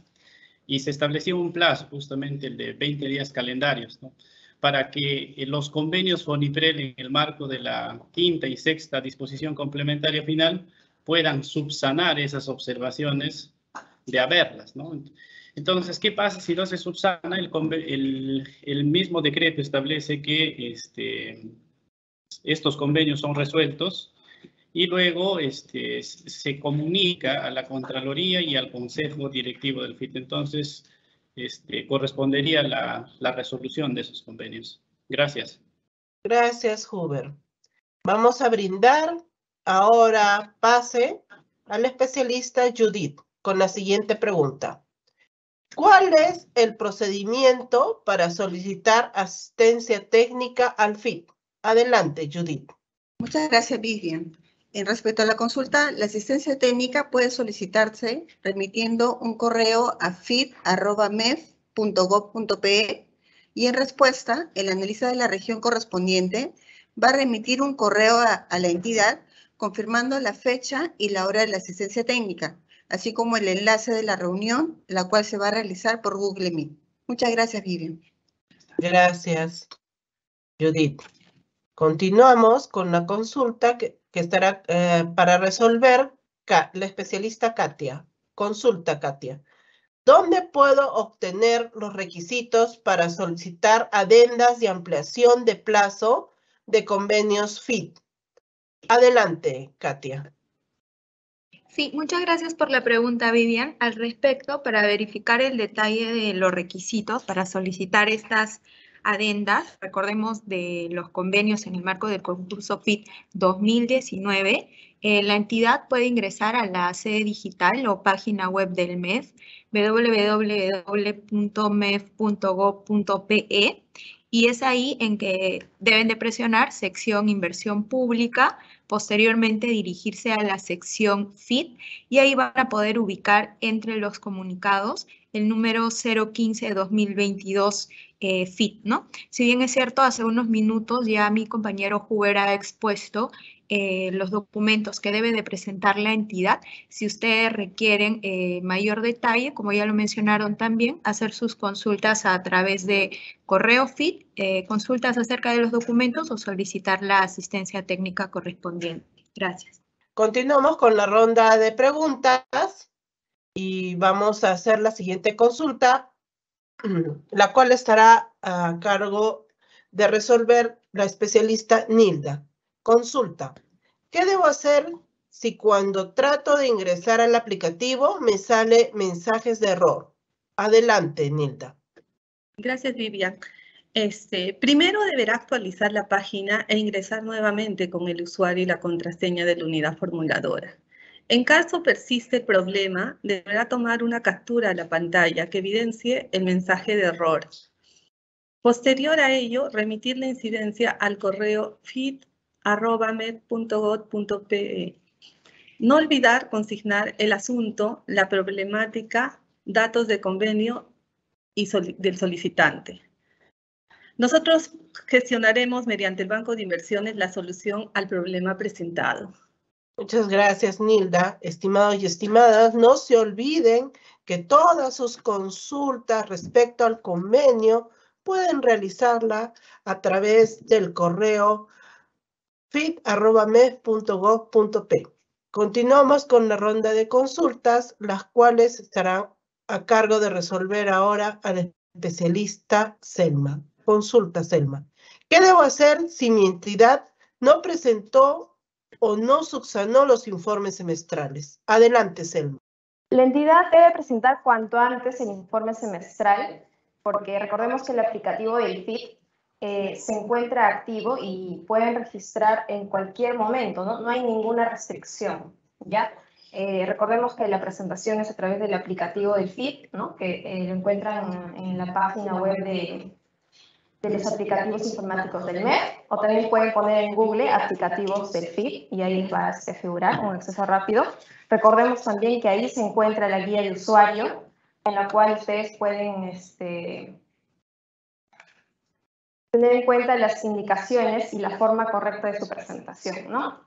Speaker 4: y se establecía un plazo, justamente el de 20 días calendarios, ¿no? para que los convenios FONIPREL en el marco de la quinta y sexta disposición complementaria final puedan subsanar esas observaciones de haberlas. ¿no? Entonces, ¿qué pasa si no se subsana? El, mismo decreto establece que este, estos convenios son resueltos y luego este, se comunica a la Contraloría y al Consejo Directivo del FIT. Entonces, este, correspondería la, la resolución de esos convenios. Gracias.
Speaker 1: Gracias, Huber. Vamos a brindar ahora pase al especialista Judith con la siguiente pregunta. ¿Cuál es el procedimiento para solicitar asistencia técnica al FIT? Adelante, Judith.
Speaker 2: Muchas gracias, Vivian. En respecto a la consulta, la asistencia técnica puede solicitarse remitiendo un correo a fit.mef.gov.pe y en respuesta, el analista de la región correspondiente va a remitir un correo a la entidad confirmando la fecha y la hora de la asistencia técnica así como el enlace de la reunión, la cual se va a realizar por Google Meet. Muchas gracias, Vivian.
Speaker 1: Gracias, Judith. Continuamos con la consulta que, estará eh, para resolver la especialista Katia. Consulta, Katia. ¿Dónde puedo obtener los requisitos para solicitar adendas de ampliación de plazo de convenios FIT? Adelante, Katia.
Speaker 9: Sí, muchas gracias por la pregunta, Vivian. Al respecto, para verificar el detalle de los requisitos para solicitar estas adendas, recordemos de los convenios en el marco del concurso FIT 2019, eh, la entidad puede ingresar a la sede digital o página web del MEF, www.mef.gov.pe, y es ahí en que deben de presionar sección inversión pública, posteriormente dirigirse a la sección FIT y ahí van a poder ubicar entre los comunicados el número 015-2022 eh, FIT, ¿no? Si bien es cierto, hace unos minutos ya mi compañero Huber ha expuesto eh, los documentos que debe de presentar la entidad. Si ustedes requieren eh, mayor detalle, como ya lo mencionaron también, hacer sus consultas a través de correo FIT, consultas acerca de los documentos o solicitar la asistencia técnica correspondiente. Gracias.
Speaker 1: Continuamos con la ronda de preguntas y vamos a hacer la siguiente consulta, la cual estará a cargo de resolver la especialista Nilda. Consulta. ¿Qué debo hacer si cuando trato de ingresar al aplicativo me sale mensajes de error? Adelante, Nilda.
Speaker 10: Gracias, Vivian. Este, primero deberá actualizar la página e ingresar nuevamente con el usuario y la contraseña de la unidad formuladora. En caso persiste el problema, deberá tomar una captura a la pantalla que evidencie el mensaje de error. Posterior a ello, remitir la incidencia al correo feed med.gov.pe. No olvidar consignar el asunto, la problemática, datos de convenio y del solicitante. Nosotros gestionaremos mediante el Banco de Inversiones la solución al problema presentado.
Speaker 1: Muchas gracias, Nilda. Estimados y estimadas, no se olviden que todas sus consultas respecto al convenio pueden realizarla a través del correo fit.mef.gov.p. Continuamos con la ronda de consultas, las cuales estarán a cargo de resolver ahora al especialista Selma. Consulta, Selma. ¿Qué debo hacer si mi entidad no presentó o no subsanó los informes semestrales? Adelante, Selma.
Speaker 6: La entidad debe presentar cuanto antes el informe semestral, porque recordemos que el aplicativo del FIT eh, se encuentra activo y pueden registrar en cualquier momento, no, no hay ninguna restricción, ¿ya? Eh, recordemos que la presentación es a través del aplicativo del FIT, ¿no? que eh, lo encuentran en, en la página web de, de los aplicativos informáticos del MEF, o también pueden poner en Google aplicativos del FIT y ahí les va a figurar un acceso rápido. Recordemos también que ahí se encuentra la guía de usuario, en la cual ustedes pueden este, tener en cuenta las indicaciones y la forma correcta de su presentación, ¿no?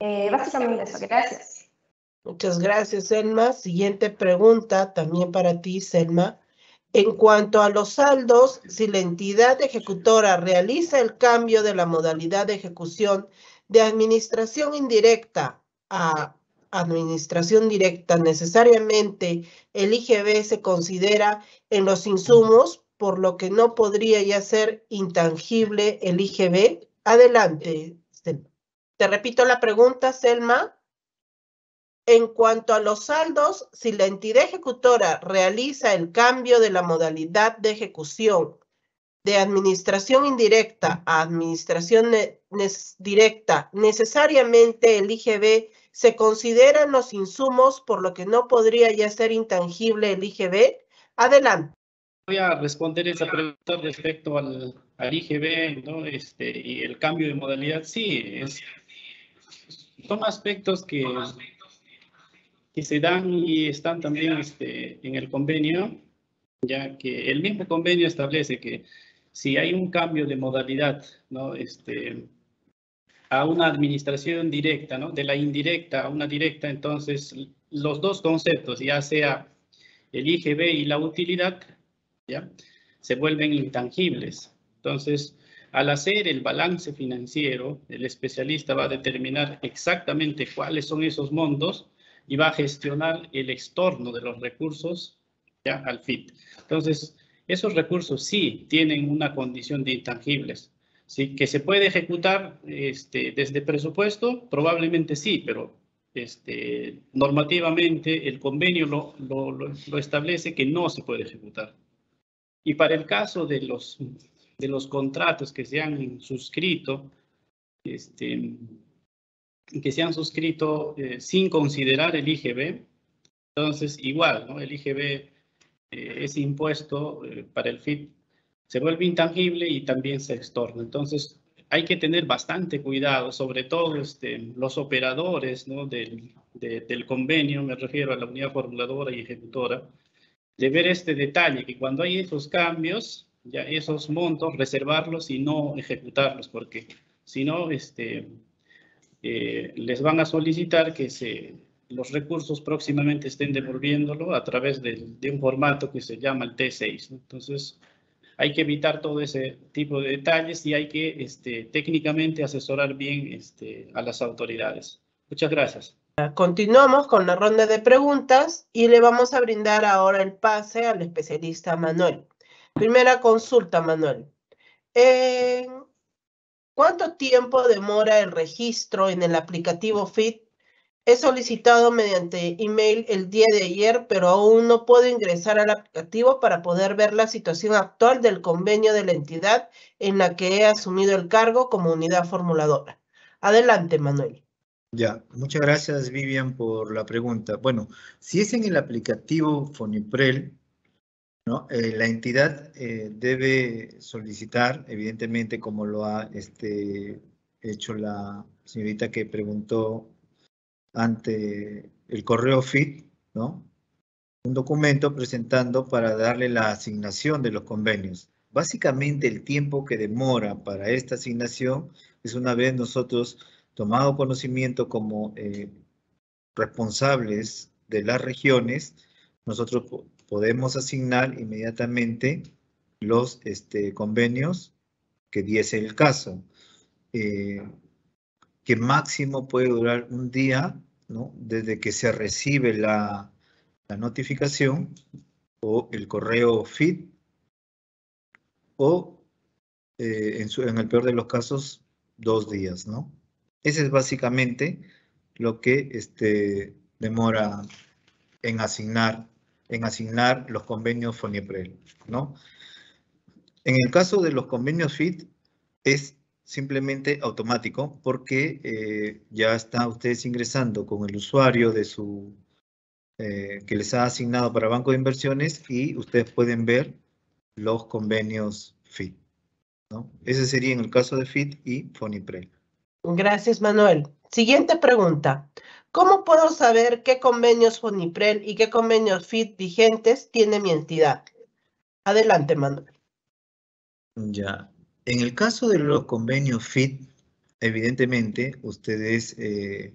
Speaker 6: Eh, básicamente eso, gracias.
Speaker 1: Muchas gracias, Selma. Siguiente pregunta, también para ti, Selma. En cuanto a los saldos, si la entidad ejecutora realiza el cambio de la modalidad de ejecución de administración indirecta a administración directa, necesariamente el IGB se considera en los insumos, por lo que no podría ya ser intangible el IGB. Adelante. Te repito la pregunta, Selma. En cuanto a los saldos, si la entidad ejecutora realiza el cambio de la modalidad de ejecución de administración indirecta a administración directa, necesariamente el IGB se consideran los insumos, por lo que no podría ya ser intangible el IGB. Adelante.
Speaker 4: Voy a responder esa pregunta respecto al, IGB ¿no? este, y el cambio de modalidad. Sí, son aspectos que que se dan y están también este, en el convenio, ya que el mismo convenio establece que si hay un cambio de modalidad, ¿no? Este, a una administración directa, ¿no? De la indirecta a una directa, entonces los dos conceptos, ya sea el IGB y la utilidad, ¿ya? Se vuelven intangibles. Entonces, al hacer el balance financiero, el especialista va a determinar exactamente cuáles son esos montos y va a gestionar el extorno de los recursos ya al FIT. Entonces, esos recursos sí tienen una condición de intangibles. ¿sí? ¿Que se puede ejecutar este, desde presupuesto? Probablemente sí, pero este, normativamente el convenio lo, lo, lo, establece que no se puede ejecutar. Y para el caso de los, de los contratos que se han suscrito, este, que se han suscrito eh, sin considerar el IGB. Entonces, igual, ¿no? El IGB, eh, impuesto eh, para el FIT, se vuelve intangible y también se extorna. Entonces, hay que tener bastante cuidado, sobre todo este, los operadores ¿no? del, del convenio, me refiero a la unidad formuladora y ejecutora, de ver este detalle, que cuando hay esos cambios, ya esos montos, reservarlos y no ejecutarlos, porque si no, este, eh, les van a solicitar que se, los recursos próximamente estén devolviéndolo a través de, de un formato que se llama el T6. Entonces, hay que evitar todo ese tipo de detalles y hay que este, técnicamente asesorar bien este, a las autoridades. Muchas gracias.
Speaker 1: Continuamos con la ronda de preguntas y le vamos a brindar ahora el pase al especialista Manuel. Primera consulta, Manuel. Eh, ¿Cuánto tiempo demora el registro en el aplicativo FIT? He solicitado mediante email el día de ayer, pero aún no puedo ingresar al aplicativo para poder ver la situación actual del convenio de la entidad en la que he asumido el cargo como unidad formuladora. Adelante, Manuel.
Speaker 5: Ya, muchas gracias, Vivian, por la pregunta. Bueno, si es en el aplicativo Foniprel, ¿no? Eh, la entidad eh, debe solicitar, evidentemente, como lo ha este, hecho la señorita que preguntó ante el correo FIT, ¿no? un documento presentando para darle la asignación de los convenios. Básicamente el tiempo que demora para esta asignación es una vez nosotros tomado conocimiento como eh, responsables de las regiones, nosotros podemos asignar inmediatamente los este, convenios que diese el caso, eh, que máximo puede durar un día, ¿no? Desde que se recibe la, notificación o el correo FIT o eh, en, su, en, el peor de los casos, dos días, ¿no? Ese es básicamente lo que este, demora en asignar, en asignar los convenios FONIPREL, ¿no? En el caso de los convenios FIT es simplemente automático porque eh, ya están ustedes ingresando con el usuario de su eh, que les ha asignado para Banco de Inversiones y ustedes pueden ver los convenios FIT. ¿no? Ese sería en el caso de FIT y FONIPREL.
Speaker 1: Gracias, Manuel. Siguiente pregunta. ¿Cómo puedo saber qué convenios FONIPREL y qué convenios FIT vigentes tiene mi entidad? Adelante, Manuel.
Speaker 5: Ya. En el caso de los convenios FIT, evidentemente, ustedes eh,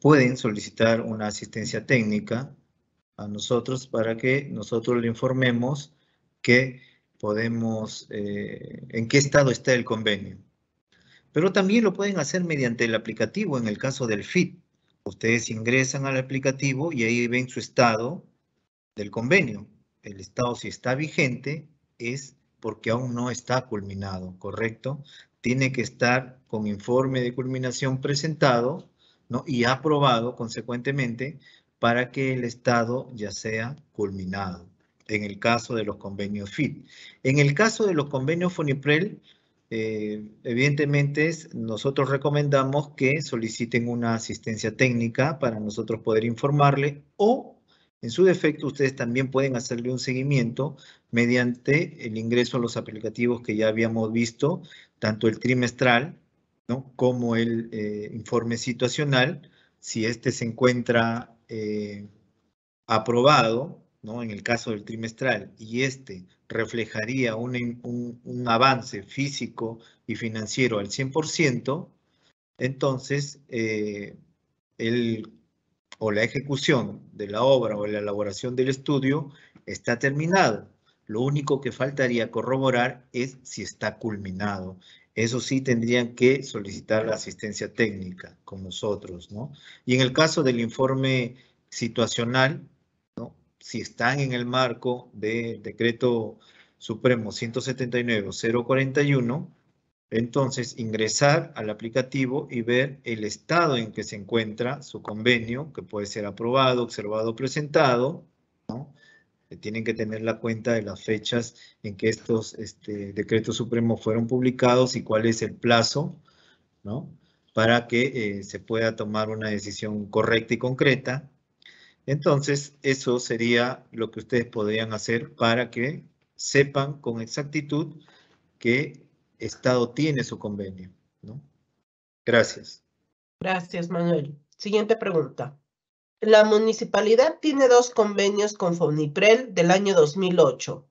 Speaker 5: pueden solicitar una asistencia técnica a nosotros para que nosotros le informemos que podemos, eh, en qué estado está el convenio. Pero también lo pueden hacer mediante el aplicativo en el caso del FIT. Ustedes ingresan al aplicativo y ahí ven su estado del convenio. El estado, si está vigente, es porque aún no está culminado, ¿correcto? Tiene que estar con informe de culminación presentado ¿no? y aprobado consecuentemente para que el Estado ya sea culminado, en el caso de los convenios FIT. En el caso de los convenios FONIPREL, eh, evidentemente nosotros recomendamos que soliciten una asistencia técnica para nosotros poder informarle o en su defecto, ustedes también pueden hacerle un seguimiento mediante el ingreso a los aplicativos que ya habíamos visto, tanto el trimestral como el eh, informe situacional. Si este se encuentra eh, aprobado, ¿no? en el caso del trimestral, y este reflejaría un, un, avance físico y financiero al 100%, entonces eh, el o la ejecución de la obra o la elaboración del estudio está terminado. Lo único que faltaría corroborar es si está culminado. Eso sí tendrían que solicitar la asistencia técnica con nosotros, ¿no? Y en el caso del informe situacional. Si están en el marco del decreto supremo 179-041, entonces, ingresar al aplicativo y ver el estado en que se encuentra su convenio, que puede ser aprobado, observado, presentado, ¿no? Tienen que tener la cuenta de las fechas en que estos este, decretos supremos fueron publicados y cuál es el plazo, ¿no? Para que eh, se pueda tomar una decisión correcta y concreta. Entonces, eso sería lo que ustedes podrían hacer para que sepan con exactitud que Estado tiene su convenio. Gracias.
Speaker 1: Gracias, Manuel. Siguiente pregunta. La municipalidad tiene dos convenios con FONIPREL del año 2008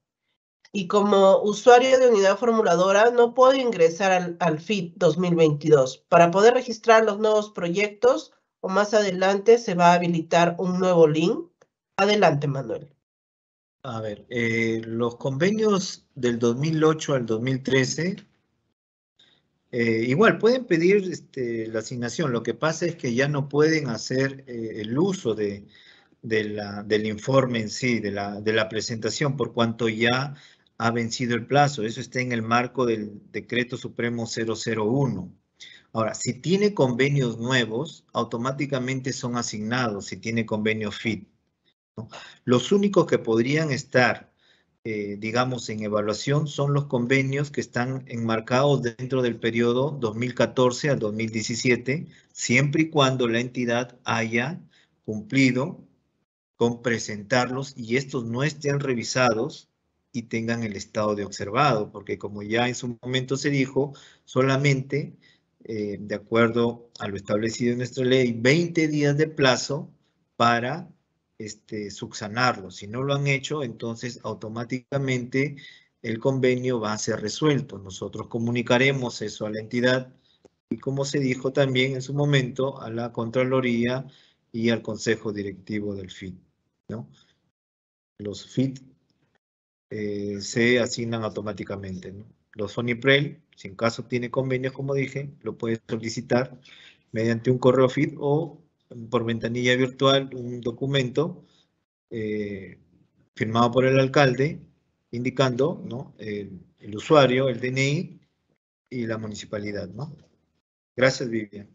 Speaker 1: y como usuario de unidad formuladora no puedo ingresar al, al FIT 2022. Para poder registrar los nuevos proyectos o más adelante se va a habilitar un nuevo link. Adelante, Manuel.
Speaker 5: A ver, eh, los convenios del 2008 al 2013 eh, igual, pueden pedir este, la asignación, lo que pasa es que ya no pueden hacer eh, el uso de, la, del informe en sí, de la, de la presentación, por cuanto ya ha vencido el plazo. Eso está en el marco del Decreto Supremo 001. Ahora, si tiene convenios nuevos, automáticamente son asignados si tiene convenio FIT. Los únicos que podrían estar eh, digamos, en evaluación son los convenios que están enmarcados dentro del periodo 2014 al 2017, siempre y cuando la entidad haya cumplido con presentarlos y estos no estén revisados y tengan el estado de observado, porque como ya en su momento se dijo, solamente, eh, de acuerdo a lo establecido en nuestra ley, 20 días de plazo para este, subsanarlo. Si no lo han hecho, entonces automáticamente el convenio va a ser resuelto. Nosotros comunicaremos eso a la entidad y como se dijo también en su momento a la Contraloría y al Consejo Directivo del FIT. ¿no? Los FIT eh, se asignan automáticamente. Los FONIPREL, si en caso tiene convenios, como dije, lo puede solicitar mediante un correo FIT o por ventanilla virtual un documento eh, firmado por el alcalde indicando ¿no? el, usuario, el DNI y la municipalidad. ¿no? Gracias, Vivian.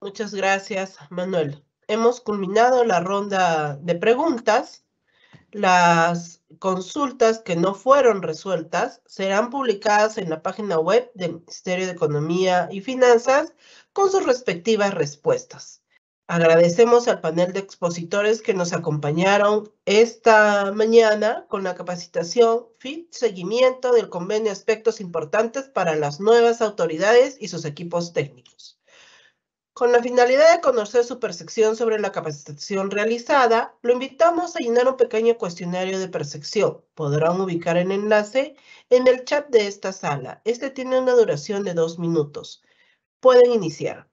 Speaker 1: Muchas gracias, Manuel. hemos culminado la ronda de preguntas. Las consultas que no fueron resueltas serán publicadas en la página web del Ministerio de Economía y Finanzas con sus respectivas respuestas. Agradecemos al panel de expositores que nos acompañaron esta mañana con la capacitación FIT Seguimiento del Convenio Aspectos Importantes para las nuevas autoridades y sus equipos técnicos. Con la finalidad de conocer su percepción sobre la capacitación realizada, lo invitamos a llenar un pequeño cuestionario de percepción. Podrán ubicar el enlace en el chat de esta sala. Este tiene una duración de dos minutos. Pueden iniciar.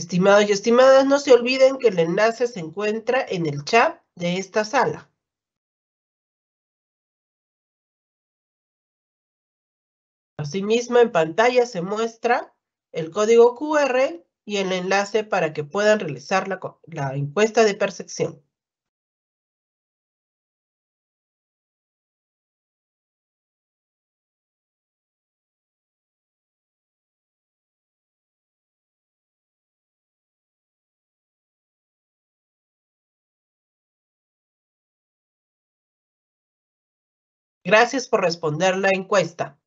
Speaker 1: Estimados y estimadas, no se olviden que el enlace se encuentra en el chat de esta sala. Asimismo, en pantalla se muestra el código QR y el enlace para que puedan realizar la, encuesta de percepción. Gracias por responder la encuesta.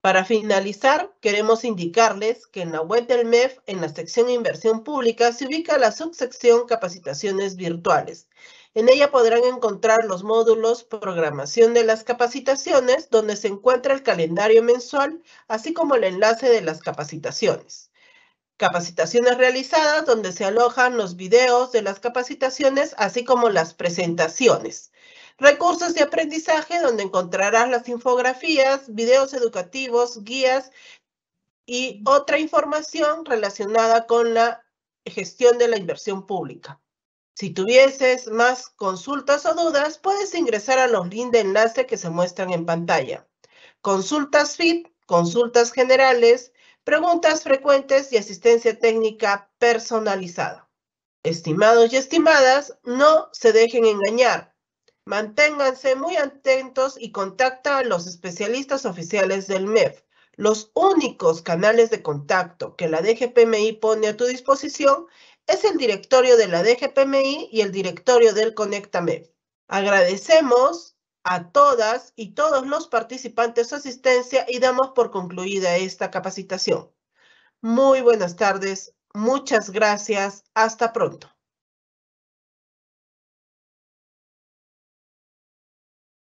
Speaker 1: Para finalizar, queremos indicarles que en la web del MEF, en la sección Inversión Pública, se ubica la subsección Capacitaciones Virtuales. En ella podrán encontrar los módulos Programación de las capacitaciones, donde se encuentra el calendario mensual, así como el enlace de las capacitaciones. Capacitaciones realizadas, donde se alojan los videos de las capacitaciones, así como las presentaciones. Recursos de aprendizaje donde encontrarás las infografías, videos educativos, guías y otra información relacionada con la gestión de la inversión pública. Si tuvieses más consultas o dudas, puedes ingresar a los links de enlace que se muestran en pantalla. Consultas FIT, consultas generales, preguntas frecuentes y asistencia técnica personalizada. Estimados y estimadas, no se dejen engañar. Manténganse muy atentos y contacta a los especialistas oficiales del MEF. Los únicos canales de contacto que la DGPMI pone a tu disposición es el directorio de la DGPMI y el directorio del ConectaMEF. Agradecemos a todas y todos los participantes su asistencia y damos por concluida esta capacitación. Muy buenas tardes, muchas gracias, hasta pronto.